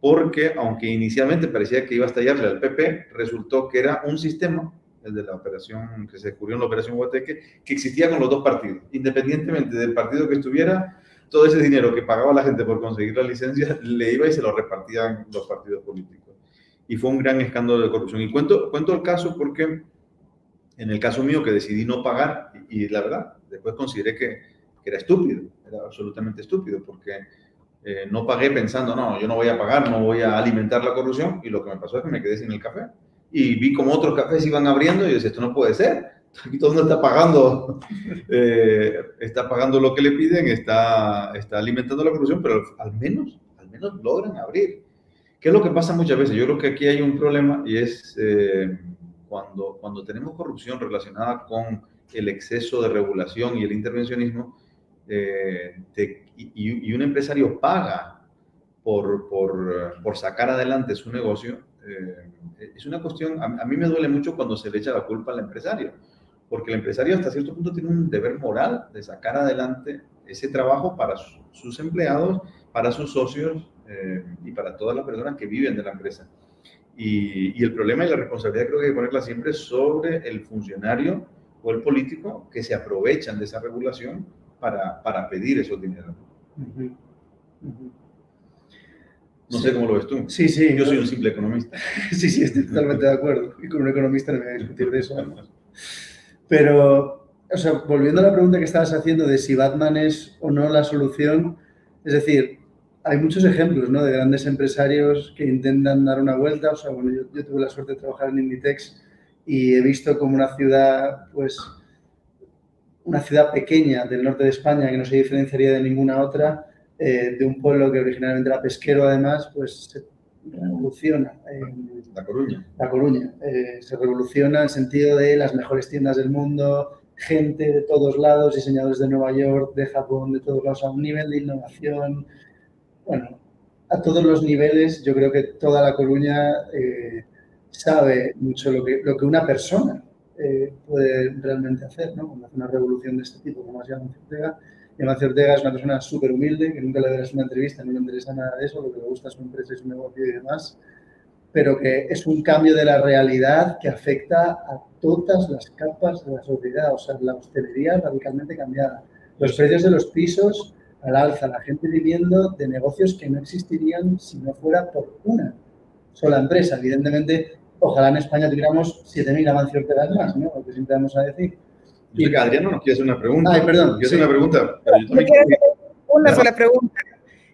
porque aunque inicialmente parecía que iba a estallarle al PP, resultó que era un sistema, el de la operación que se descubrió en la operación Guateque, que existía con los dos partidos, independientemente del partido que estuviera, todo ese dinero que pagaba la gente por conseguir la licencia le iba y se lo repartían los partidos políticos. Y fue un gran escándalo de corrupción. Y cuento, cuento el caso porque en el caso mío que decidí no pagar, y, la verdad, después consideré que, que, era estúpido, era absolutamente estúpido, porque eh, no pagué pensando, no, yo no voy a pagar, no voy a alimentar la corrupción, y lo que me pasó es que me quedé sin el café. Y vi como otros cafés iban abriendo y yo decía, esto no puede ser aquí todo el mundo está pagando, eh, está pagando lo que le piden, está, está alimentando la corrupción, pero al menos, al menos logran abrir. ¿Qué es lo que pasa muchas veces? Yo creo que aquí hay un problema y es eh, cuando, cuando tenemos corrupción relacionada con el exceso de regulación y el intervencionismo, eh, y, un empresario paga por, por, por, sacar adelante su negocio, es una cuestión, a, mí me duele mucho cuando se le echa la culpa al empresario porque el empresario hasta cierto punto tiene un deber moral de sacar adelante ese trabajo para sus empleados, para sus socios eh, y para todas las personas que viven de la empresa. Y, el problema y la responsabilidad creo que hay que ponerla siempre sobre el funcionario o el político que se aprovechan de esa regulación para, para pedir esos dineros. No sé cómo lo ves tú. Sí, sí. Yo soy un simple economista. sí, sí, estoy totalmente de acuerdo. Y con un economista no me voy a discutir de eso. Pero, o sea, volviendo a la pregunta que estabas haciendo de si Batman es o no la solución, es decir, hay muchos ejemplos ¿no? de grandes empresarios que intentan dar una vuelta. O sea, bueno, yo, tuve la suerte de trabajar en Inditex y he visto como una ciudad, pues, una ciudad pequeña del norte de España que no se diferenciaría de ninguna otra, eh, de un pueblo que originalmente era pesquero además, pues se revoluciona. la Coruña. La Coruña. Eh, se revoluciona en el sentido de las mejores tiendas del mundo, gente de todos lados, diseñadores de Nueva York, de Japón, de todos lados, a un nivel de innovación. Bueno, a todos los niveles, yo creo que toda La Coruña eh, sabe mucho lo que, lo que una persona eh, puede realmente hacer, ¿no? Cuando hace una revolución de este tipo, como ha sido Ortega. Y Amancio Ortega es una persona súper humilde, que nunca le darás una entrevista, no le interesa nada de eso, lo que le gusta es su empresa y su negocio y demás, pero que es un cambio de la realidad que afecta a todas las capas de la sociedad, o sea, la hostelería radicalmente cambiada. Los precios de los pisos al alza, la gente viviendo de negocios que no existirían si no fuera por una sola empresa. Evidentemente, ojalá en España tuviéramos 7.000 avances más, ¿no? Lo que siempre vamos a decir. Y Adriano nos quiere hacer una pregunta. Ay, perdón. Quiero hacer una pregunta. Yo quiero hacer una sola pregunta.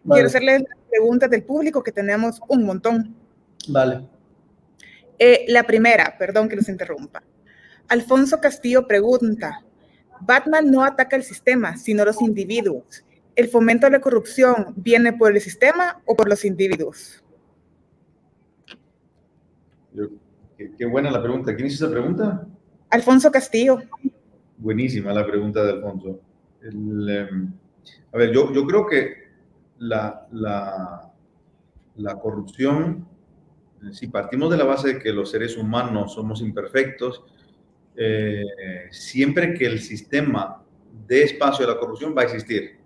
Quiero hacerle preguntas del público que tenemos un montón. Vale. Eh, la primera, perdón que los interrumpa. Alfonso Castillo pregunta, Batman no ataca el sistema, sino los individuos. ¿El fomento de la corrupción viene por el sistema o por los individuos? Qué, buena la pregunta. ¿Quién hizo esa pregunta? Alfonso Castillo. Buenísima la pregunta de Alfonso. Em, a ver, yo, yo creo que la, la, la corrupción, si partimos de la base de que los seres humanos somos imperfectos, eh, siempre que el sistema dé espacio a la corrupción va a existir,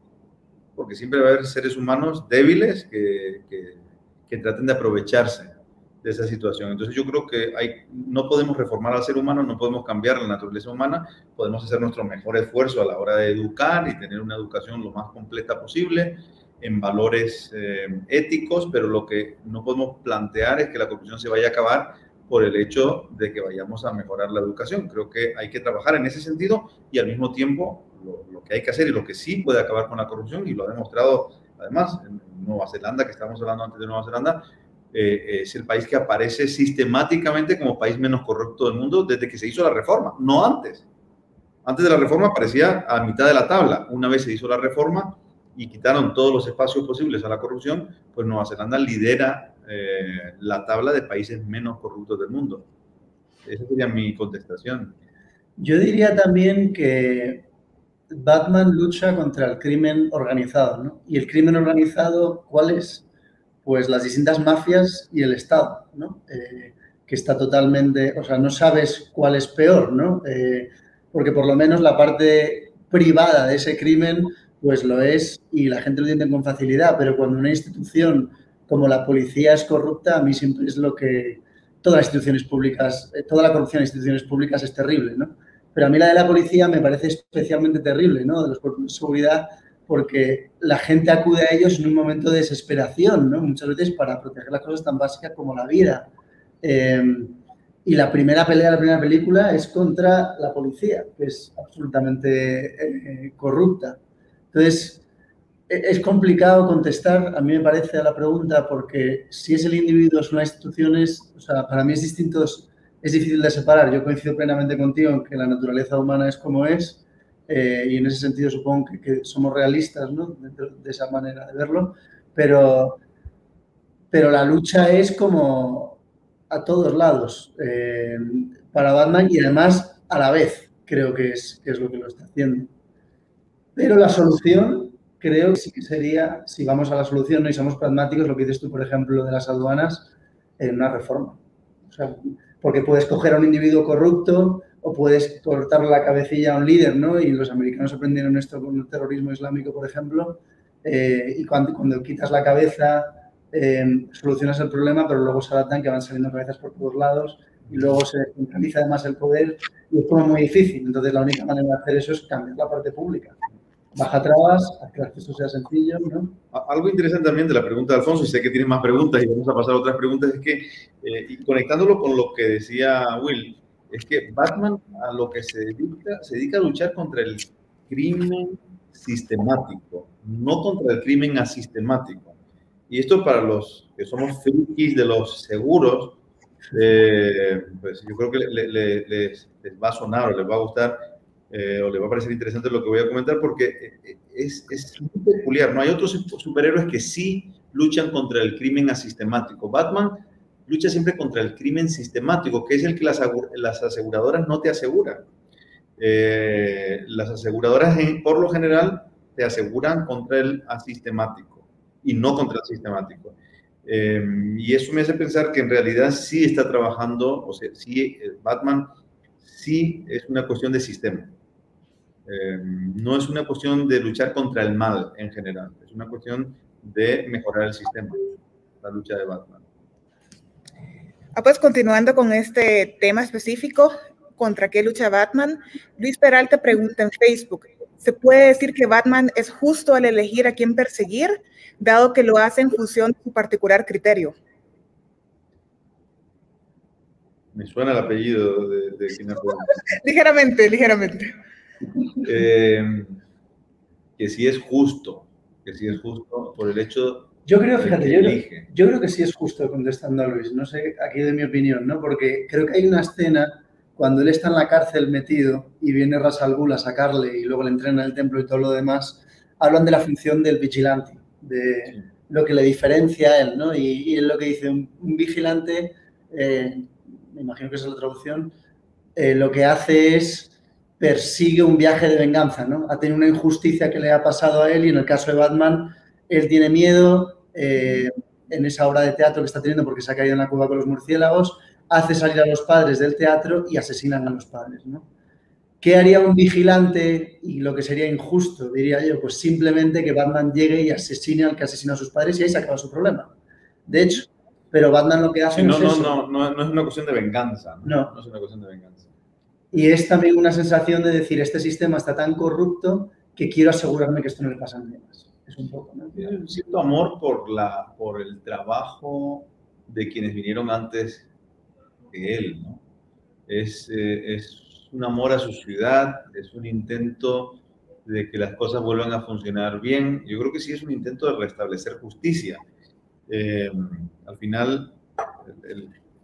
porque siempre va a haber seres humanos débiles que, que, que traten de aprovecharse de esa situación. Entonces yo creo que hay, no podemos reformar al ser humano, no podemos cambiar la naturaleza humana, podemos hacer nuestro mejor esfuerzo a la hora de educar y tener una educación lo más completa posible en valores eh, éticos, pero lo que no podemos plantear es que la corrupción se vaya a acabar por el hecho de que vayamos a mejorar la educación. Creo que hay que trabajar en ese sentido y al mismo tiempo lo, lo que hay que hacer y lo que sí puede acabar con la corrupción, y lo ha demostrado además en Nueva Zelanda, que estábamos hablando antes de Nueva Zelanda, eh, es el país que aparece sistemáticamente como país menos corrupto del mundo desde que se hizo la reforma, no antes. Antes de la reforma aparecía a mitad de la tabla. Una vez se hizo la reforma y quitaron todos los espacios posibles a la corrupción, pues Nueva Zelanda lidera eh, la tabla de países menos corruptos del mundo. Esa sería mi contestación. Yo diría también que Batman lucha contra el crimen organizado, ¿no? Y el crimen organizado, ¿cuál es? Pues las distintas mafias y el Estado, ¿no? Eh, que está totalmente, o sea, no sabes cuál es peor, ¿no? Eh, porque por lo menos la parte privada de ese crimen, pues lo es y la gente lo entiende con facilidad, pero cuando una institución como la policía es corrupta, a mí siempre es lo que todas las instituciones públicas, eh, toda la corrupción en instituciones públicas es terrible, ¿no? Pero a mí la de la policía me parece especialmente terrible, ¿no? De los cuerpos de seguridad, porque la gente acude a ellos en un momento de desesperación, ¿no? Muchas veces para proteger las cosas tan básicas como la vida. Eh, y la primera pelea la primera película es contra la policía, que es absolutamente eh, corrupta. Entonces, e, es complicado contestar, a mí me parece, a la pregunta, porque si es el individuo, son las instituciones, o sea, para mí es distinto, es difícil de separar. Yo coincido plenamente contigo en que la naturaleza humana es como es, eh, y en ese sentido supongo que, somos realistas ¿no? de, esa manera de verlo, pero, pero la lucha es como a todos lados eh, para Batman y además a la vez creo que es, que es lo que lo está haciendo. Pero la solución creo que sí que sería, si vamos a la solución ¿no? y somos pragmáticos, lo que dices tú, por ejemplo, de las aduanas, en una reforma. O sea, porque puedes coger a un individuo corrupto, o puedes cortar la cabecilla a un líder, ¿no? Y los americanos aprendieron esto con el terrorismo islámico, por ejemplo, eh, y cuando, quitas la cabeza eh, solucionas el problema, pero luego se adaptan que van saliendo cabezas por todos lados y luego se centraliza además el poder y es como muy difícil. Entonces la única manera de hacer eso es cambiar la parte pública. Baja trabas, hacer que esto sea sencillo, ¿no? Algo interesante también de la pregunta de Alfonso, y sé que tienes más preguntas y vamos a pasar a otras preguntas, es que, eh, y conectándolo con lo que decía Will, es que Batman a lo que se dedica, se dedica a luchar contra el crimen sistemático, no contra el crimen asistemático. Y esto para los que somos frikis de los seguros, eh, pues yo creo que les, va a sonar o les va a gustar. eh, o le va a parecer interesante lo que voy a comentar porque eh, es, es muy peculiar. No hay otros superhéroes que sí luchan contra el crimen asistemático. Batman lucha siempre contra el crimen sistemático, que es el que las, las aseguradoras no te aseguran. Eh, las aseguradoras, por lo general, te aseguran contra el asistemático y no contra el sistemático. y eso me hace pensar que en realidad sí está trabajando, o sea, sí, Batman sí es una cuestión de sistema. Eh, no es una cuestión de luchar contra el mal en general, es una cuestión de mejorar el sistema, la lucha de Batman. Ah, pues continuando con este tema específico, ¿contra qué lucha Batman? Luis Peralta pregunta en Facebook, ¿se puede decir que Batman es justo al elegir a quién perseguir, dado que lo hace en función de su particular criterio? Me suena el apellido de, de Ligeramente, ligeramente. Eh, que sí es justo, que sí es justo por el hecho yo creo, fíjate, yo, yo, creo que sí es justo contestando a Luis, no sé, aquí de mi opinión, ¿no? Porque creo que hay una escena cuando él está en la cárcel metido y viene Ras al Ghul a sacarle y luego le entrena en el templo y todo lo demás, hablan de la función del vigilante, de lo que le diferencia a él, ¿no? Y, es lo que dice, un, vigilante, eh, me imagino que es la traducción, eh, lo que hace es persigue un viaje de venganza, ¿no? Ha tenido una injusticia que le ha pasado a él y en el caso de Batman, él tiene miedo eh, en esa obra de teatro que está teniendo porque se ha caído en la cueva con los murciélagos, hace salir a los padres del teatro y asesinan a los padres, ¿no? ¿Qué haría un vigilante y lo que sería injusto, diría yo? Pues simplemente que Batman llegue y asesine al que asesina a sus padres y ahí se acaba su problema. De hecho, pero Batman lo que hace no, no, no, no, no, es una cuestión de venganza. No, no es una cuestión de venganza. Y es también una sensación de decir, este sistema está tan corrupto que quiero asegurarme que esto no le pasa a nadie más. Es un poco, amor por, la, por el trabajo de quienes vinieron antes de él. Es, eh, es un amor a su ciudad, es un intento de que las cosas vuelvan a funcionar bien. Yo creo que sí es un intento de restablecer justicia. Eh, al final,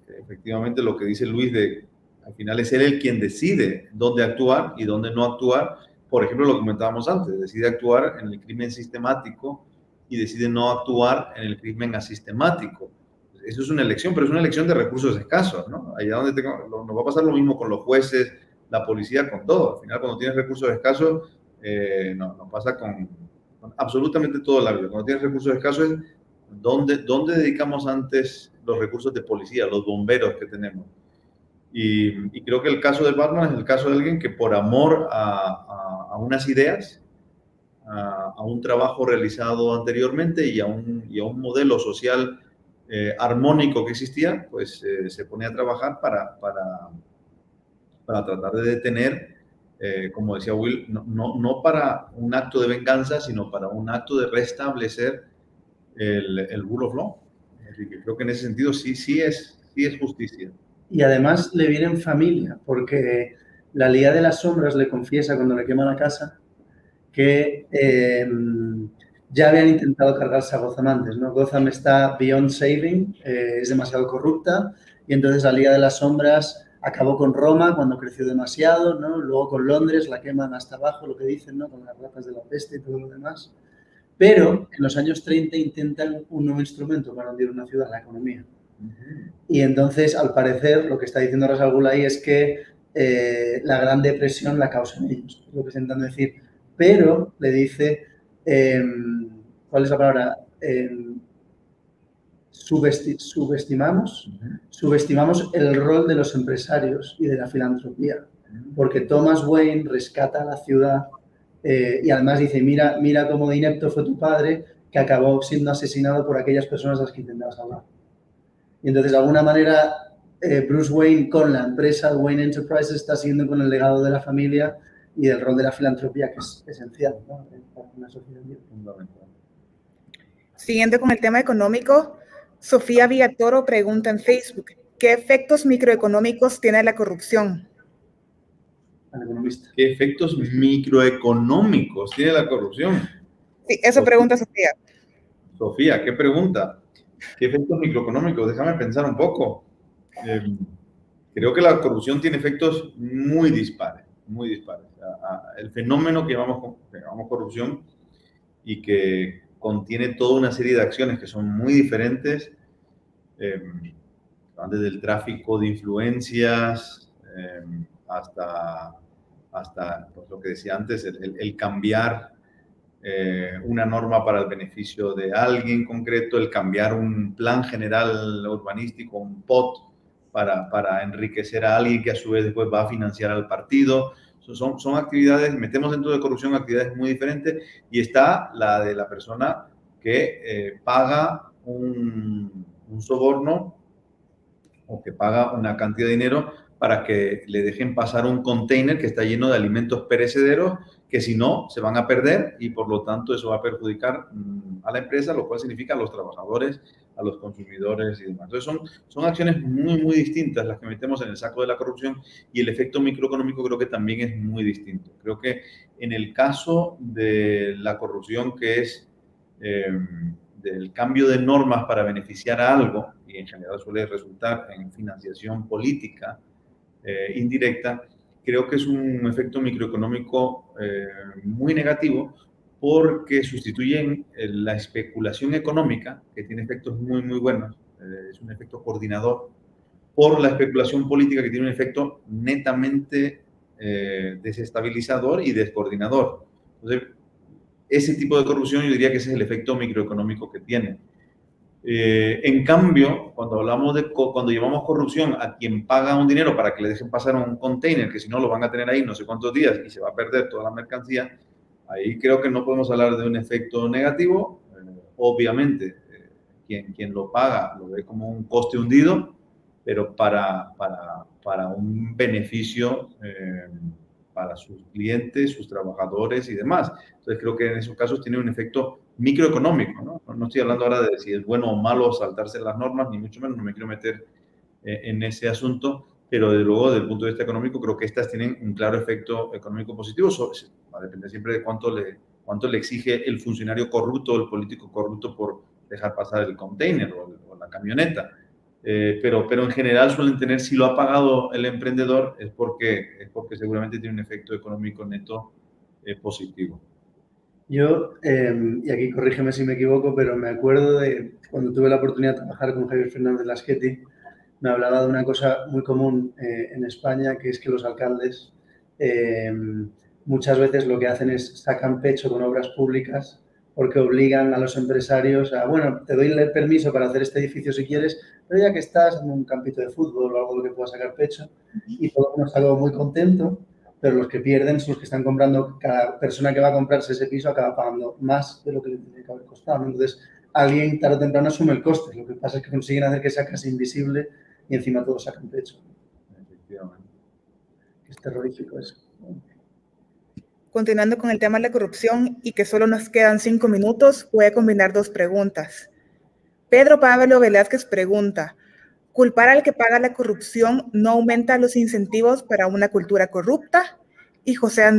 efectivamente, lo que dice Luis de al final es él el quien decide dónde actuar y dónde no actuar. Por ejemplo, lo comentábamos antes, decide actuar en el crimen sistemático y decide no actuar en el crimen asistemático. Eso es una elección, pero es una elección de recursos escasos, ¿no? Allá donde tengo, nos va a pasar lo mismo con los jueces, la policía, con todo. Al final, cuando tienes recursos escasos, eh, no, nos pasa con, absolutamente todo la vida. Cuando tienes recursos escasos, ¿dónde, ¿dónde dedicamos antes los recursos de policía, los bomberos que tenemos? Y, creo que el caso de Batman es el caso de alguien que por amor a, a, unas ideas, a, un trabajo realizado anteriormente y a un, y un modelo social eh, armónico que existía, pues eh, se pone a trabajar para, para, para tratar de detener, eh, como decía Will, no, no, no, para un acto de venganza, sino para un acto de restablecer el, el rule of law. Así que creo que en ese sentido sí, sí, es, sí es justicia y además le viene en familia, porque la Liga de las Sombras le confiesa cuando le quema la casa que eh, ya habían intentado cargarse a Gotham antes, ¿no? Gotham está beyond saving, eh, es demasiado corrupta, y entonces la Liga de las Sombras acabó con Roma cuando creció demasiado, ¿no? Luego con Londres la queman hasta abajo, lo que dicen, ¿no? Con las ratas de la peste y todo lo demás. Pero en los años 30 intentan un nuevo instrumento para hundir una ciudad, la economía. Y entonces, al parecer, lo que está diciendo Rasal ahí es que eh, la Gran Depresión la causan ellos, es lo que se intenta decir. Pero le dice, em, ¿cuál es la palabra? Em, subestimamos, subestimamos el rol de los empresarios y de la filantropía, porque Thomas Wayne rescata a la ciudad eh, y además dice, mira, mira cómo de inepto fue tu padre que acabó siendo asesinado por aquellas personas a las que intentabas hablar. Y entonces, de alguna manera, eh, Bruce Wayne con la empresa Wayne Enterprises está siguiendo con el legado de la familia y del rol de la filantropía, que es esencial ¿no? para una sociedad fundamental. Siguiendo con el tema económico, Sofía Villatoro pregunta en Facebook, ¿qué efectos microeconómicos tiene la corrupción? ¿Qué efectos microeconómicos tiene la corrupción? Sí, eso pregunta Sofía. Sofía, ¿qué pregunta? ¿Qué efectos microeconómicos? Déjame pensar un poco. Em, creo que la corrupción tiene efectos muy dispares, muy dispares. el fenómeno que llamamos, que llamamos corrupción y que contiene toda una serie de acciones que son muy diferentes, eh, desde el tráfico de influencias eh, hasta, hasta pues, lo que decía antes, el, cambiar eh, una norma para el beneficio de alguien concreto, el cambiar un plan general urbanístico, un POT, para, para enriquecer a alguien que a su vez después va a financiar al partido. Son, son actividades, metemos dentro de corrupción actividades muy diferentes y está la de la persona que eh, paga un, un, soborno o que paga una cantidad de dinero para que le dejen pasar un container que está lleno de alimentos perecederos que si no se van a perder y por lo tanto eso va a perjudicar mm, a la empresa, lo cual significa a los trabajadores, a los consumidores y demás. Entonces son, son acciones muy, muy distintas las que metemos en el saco de la corrupción y el efecto microeconómico creo que también es muy distinto. Creo que en el caso de la corrupción que es em, del cambio de normas para beneficiar a algo, y en general suele resultar en financiación política eh, indirecta, creo que es un efecto microeconómico eh, muy negativo porque sustituyen eh, la especulación económica, que tiene efectos muy, muy buenos, es un efecto coordinador, por la especulación política, que tiene un efecto netamente desestabilizador y descoordinador. Ese tipo de corrupción yo diría que ese es el efecto microeconómico que tiene. Eh, en cambio, cuando hablamos de cuando llevamos corrupción a quien paga un dinero para que le dejen pasar un container, que si no lo van a tener ahí no sé cuántos días y se va a perder toda la mercancía, ahí creo que no podemos hablar de un efecto negativo. Eh, obviamente, eh, quien, quien lo paga lo ve como un coste hundido, pero para, para, para un beneficio para sus clientes, sus trabajadores y demás. Entonces creo que en esos casos tiene un efecto microeconómico, ¿no? No estoy hablando ahora de si es bueno o malo saltarse las normas, ni mucho menos, no me quiero meter eh, en ese asunto, pero de luego, desde el punto de vista económico, creo que estas tienen un claro efecto económico positivo, va a depender siempre de cuánto le, cuánto le exige el funcionario corrupto o el político corrupto por dejar pasar el container o, la camioneta. Eh, pero, pero en general suelen tener, si lo ha pagado el emprendedor, es porque, es porque seguramente tiene un efecto económico neto eh, positivo. Yo, em, y aquí corrígeme si me equivoco, pero me acuerdo de cuando tuve la oportunidad de trabajar con Javier Fernández Lasqueti, me hablaba de una cosa muy común eh, en España, que es que los alcaldes em, muchas veces lo que hacen es sacan pecho con obras públicas porque obligan a los empresarios a, bueno, te doy el permiso para hacer este edificio si quieres, pero ya que estás en un campito de fútbol o algo que pueda sacar pecho, y todo el mundo está muy contento, pero los que pierden son los que están comprando, cada persona que va a comprarse ese piso acaba pagando más de lo que le tiene que haber costado. Entonces, alguien tarde o temprano asume el coste. Lo que pasa es que consiguen hacer que sea casi invisible y encima todos sacan pecho. Efectivamente. Es terrorífico eso. Continuando con el tema de la corrupción y que solo nos quedan cinco minutos, voy a combinar dos preguntas. Pedro Pablo Velázquez pregunta, Culpar al que paga la corrupción no aumenta los incentivos para una cultura corrupta. Y José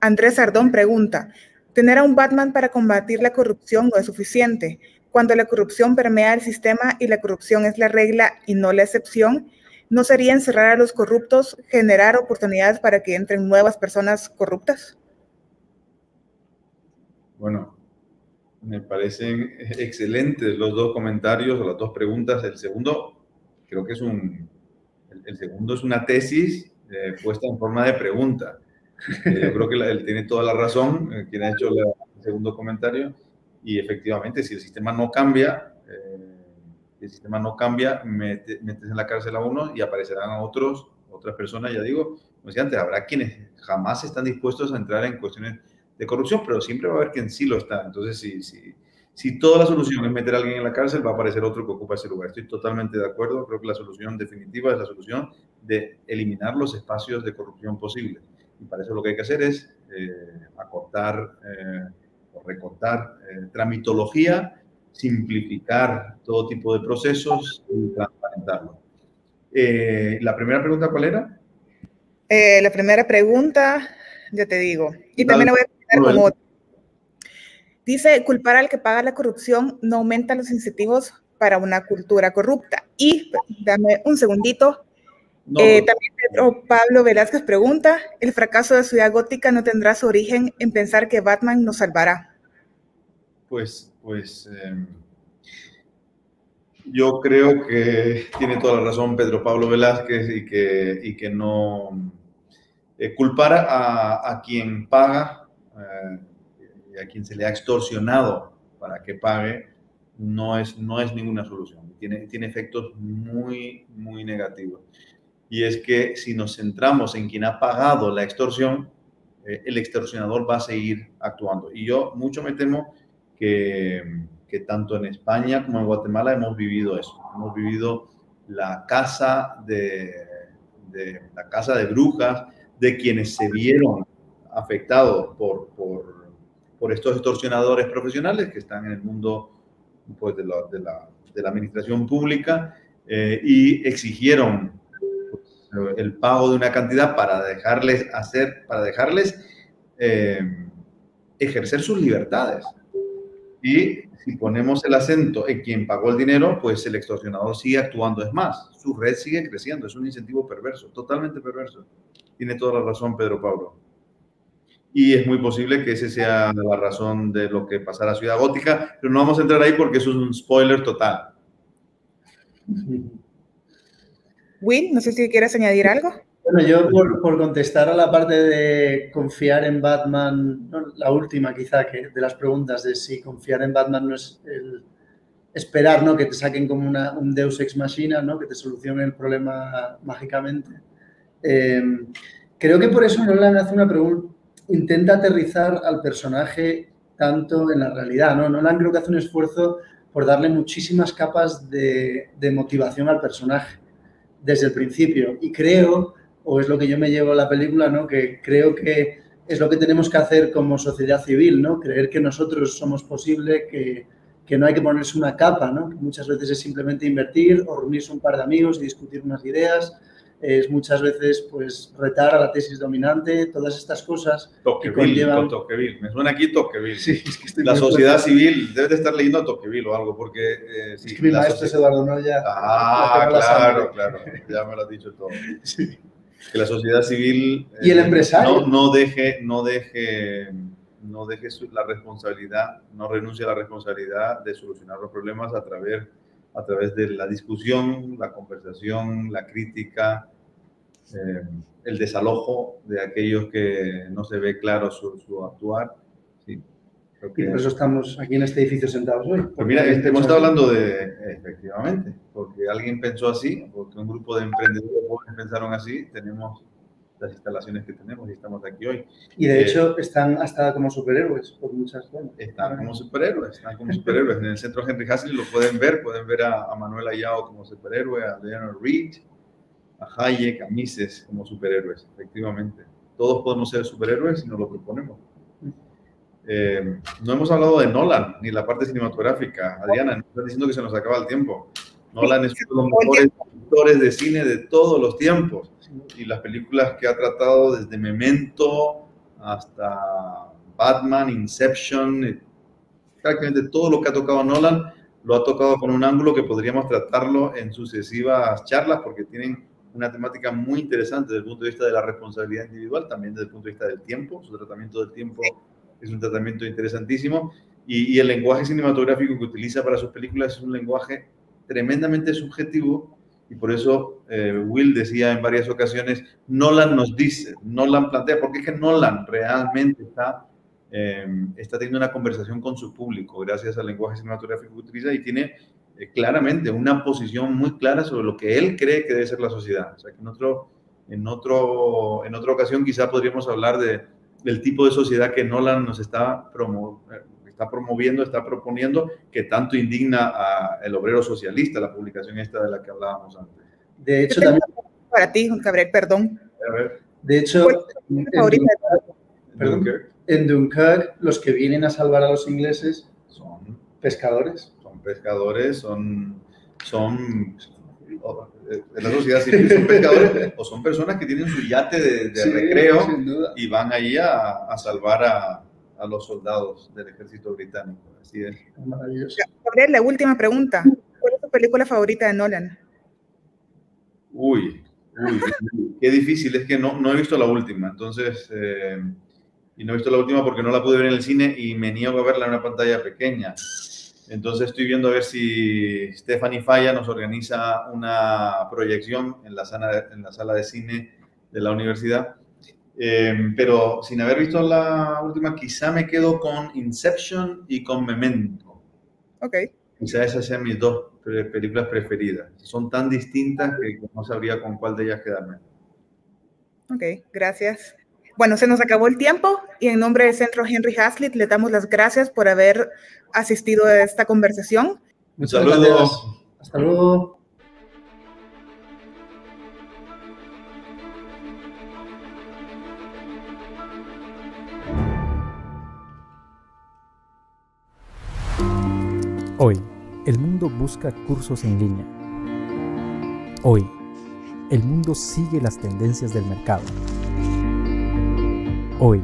Andrés Sardón pregunta, ¿tener a un Batman para combatir la corrupción no es suficiente? Cuando la corrupción permea el sistema y la corrupción es la regla y no la excepción, ¿no sería encerrar a los corruptos, generar oportunidades para que entren nuevas personas corruptas? Bueno, me parecen excelentes los dos comentarios o las dos preguntas. El segundo, creo que es un, el, segundo es una tesis eh, puesta en forma de pregunta. Eh, yo creo que él tiene toda la razón, eh, quien ha hecho el segundo comentario, y efectivamente, si el sistema no cambia, el sistema no cambia, metes en la cárcel a uno y aparecerán a otros, otras personas, ya digo, como decía antes, habrá quienes jamás están dispuestos a entrar en cuestiones de corrupción, pero siempre va a haber quien sí lo está. Entonces, si, si, si toda la solución es meter a alguien en la cárcel, va a aparecer otro que ocupa ese lugar. Estoy totalmente de acuerdo. Creo que la solución definitiva es la solución de eliminar los espacios de corrupción posibles. Y para eso lo que hay que hacer es eh, acortar eh, o recortar eh, tramitología, simplificar todo tipo de procesos y transparentarlo. ¿La primera pregunta cuál era? la primera pregunta, ya te digo. Y también la voy a poner como Dice, culpar al que paga la corrupción no aumenta los incentivos para una cultura corrupta. Y, dame un segundito, Eh, también Pedro Pablo Velázquez pregunta, ¿el fracaso de Ciudad Gótica no tendrá su origen en pensar que Batman nos salvará? Pues, pues em, yo creo que tiene toda la razón Pedro Pablo Velázquez y que, y que no eh, culpar a, a, quien paga eh, a quien se le ha extorsionado para que pague no es, no es ninguna solución. Tiene, tiene efectos muy, muy negativos. Y es que si nos centramos en quien ha pagado la extorsión, eh, el extorsionador va a seguir actuando. Y yo mucho me temo que, que tanto en España como en Guatemala hemos vivido eso. Hemos vivido la casa de, de la casa de brujas, de quienes se vieron afectados por, por, por estos extorsionadores profesionales que están en el mundo pues, de, la, de, la, de, la, administración pública eh, y exigieron pues, el pago de una cantidad para dejarles hacer, para dejarles eh, ejercer sus libertades. Y si ponemos el acento en quien pagó el dinero, pues el extorsionador sigue actuando. Es más, su red sigue creciendo. Es un incentivo perverso, totalmente perverso. Tiene toda la razón Pedro Pablo y es muy posible que ese sea la razón de lo que pasará a Ciudad Gótica, pero no vamos a entrar ahí porque eso es un spoiler total. Will, no sé si quieres añadir algo. Bueno, yo por, por contestar a la parte de confiar en Batman, no, la última quizá que de las preguntas de si confiar en Batman no es el esperar ¿no? que te saquen como una, un Deus ex machina, ¿no? que te solucione el problema mágicamente. Eh, creo que por eso Nolan hace una pregunta intenta aterrizar al personaje tanto en la realidad, ¿no? Nolan creo que hace un esfuerzo por darle muchísimas capas de, motivación al personaje desde el principio. Y creo, o es lo que yo me llevo a la película, ¿no? Que creo que es lo que tenemos que hacer como sociedad civil, ¿no? Creer que nosotros somos posible, que, que no hay que ponerse una capa, ¿no? Que muchas veces es simplemente invertir o reunirse un par de amigos y discutir unas ideas es muchas veces pues retar a la tesis dominante, todas estas cosas Tocqueville, que conllevan... Tocqueville, me suena aquí Tocqueville. Sí, es que la sociedad civil, debe de estar leyendo Tocqueville o algo, porque... Eh, sí, es que mi maestro es Eduardo Noya. Ah, claro, claro, ya me lo has dicho todo. Sí. Que la sociedad civil... y el eh, empresario. No, no, deje, no deje, no deje la responsabilidad, no renuncie a la responsabilidad de solucionar los problemas a través a través de la discusión, la conversación, la crítica, eh, el desalojo de aquellos que no se ve claro su, su actuar. Sí. Y por eso estamos aquí en este edificio sentados hoy. Pues mira, este, hemos estado hablando de, efectivamente, porque alguien pensó así, porque un grupo de emprendedores pensaron así, tenemos las instalaciones que tenemos y estamos aquí hoy. Y de eh, hecho están hasta como superhéroes por muchas zonas. Están como superhéroes, están como superhéroes. en el centro Henry Hasley lo pueden ver, pueden ver a, a Manuel Ayao como superhéroe, a Leonard Reed, a Hayek, a Mises como superhéroes, efectivamente. Todos podemos ser superhéroes si nos lo proponemos. Eh, no hemos hablado de Nolan, ni la parte cinematográfica. Adriana, nos estás diciendo que se nos acaba el tiempo. Nolan es uno de los mejores directores de cine de todos los tiempos. Y las películas que ha tratado desde Memento hasta Batman, Inception, eh, prácticamente todo lo que ha tocado Nolan lo ha tocado con un ángulo que podríamos tratarlo en sucesivas charlas porque tienen una temática muy interesante desde el punto de vista de la responsabilidad individual, también desde el punto de vista del tiempo. Su tratamiento del tiempo es un tratamiento interesantísimo. Y, y, el lenguaje cinematográfico que utiliza para sus películas es un lenguaje tremendamente subjetivo. Y por eso eh, Will decía en varias ocasiones, Nolan nos dice, Nolan plantea, porque es que Nolan realmente está, eh, está teniendo una conversación con su público gracias al lenguaje cinematográfico que utiliza y tiene eh, claramente una posición muy clara sobre lo que él cree que debe ser la sociedad. O sea, que en, otro, en, otro, en otra ocasión quizá podríamos hablar de, del tipo de sociedad que Nolan nos está, promo, está promoviendo, está proponiendo, que tanto indigna al obrero socialista, la publicación esta de la que hablábamos antes. De hecho, también... Para ti, Gabriel, perdón. A ver. De hecho, en, Dunkirk, en Dunkirk, los que vienen a salvar a los ingleses son pescadores pescadores, son, son en la sociedad civil son pescadores o son personas que tienen su yate de, de sí, recreo y van ahí a, a salvar a, a, los soldados del ejército británico. Así es. Maravilloso. Gabriel, la última pregunta. ¿Cuál es tu película favorita de Nolan? Uy, qué difícil, es que no, no he visto la última, entonces, eh, y no he visto la última porque no la pude ver en el cine y me niego a verla en una pantalla pequeña. Entonces estoy viendo a ver si Stephanie Falla nos organiza una proyección en la sala, en la sala de cine de la universidad. Eh, pero sin haber visto la última, quizá me quedo con Inception y con Memento. Ok. Quizá esas sean mis dos películas preferidas. Son tan distintas que no sabría con cuál de ellas quedarme. Ok, gracias. Bueno, se nos acabó el tiempo y en nombre del Centro Henry Hazlitt le damos las gracias por haber asistido a esta conversación. Un saludo. Hasta luego. Hoy, el mundo busca cursos en línea. Hoy, el mundo sigue las tendencias del mercado. Hoy,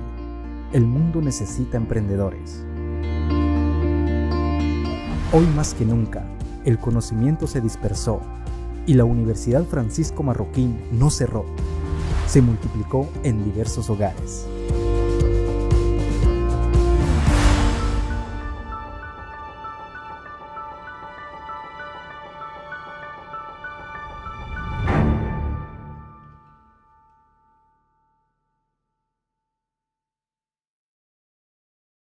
el mundo necesita emprendedores. Hoy más que nunca, el conocimiento se dispersó y la Universidad Francisco Marroquín no cerró, se multiplicó en diversos hogares.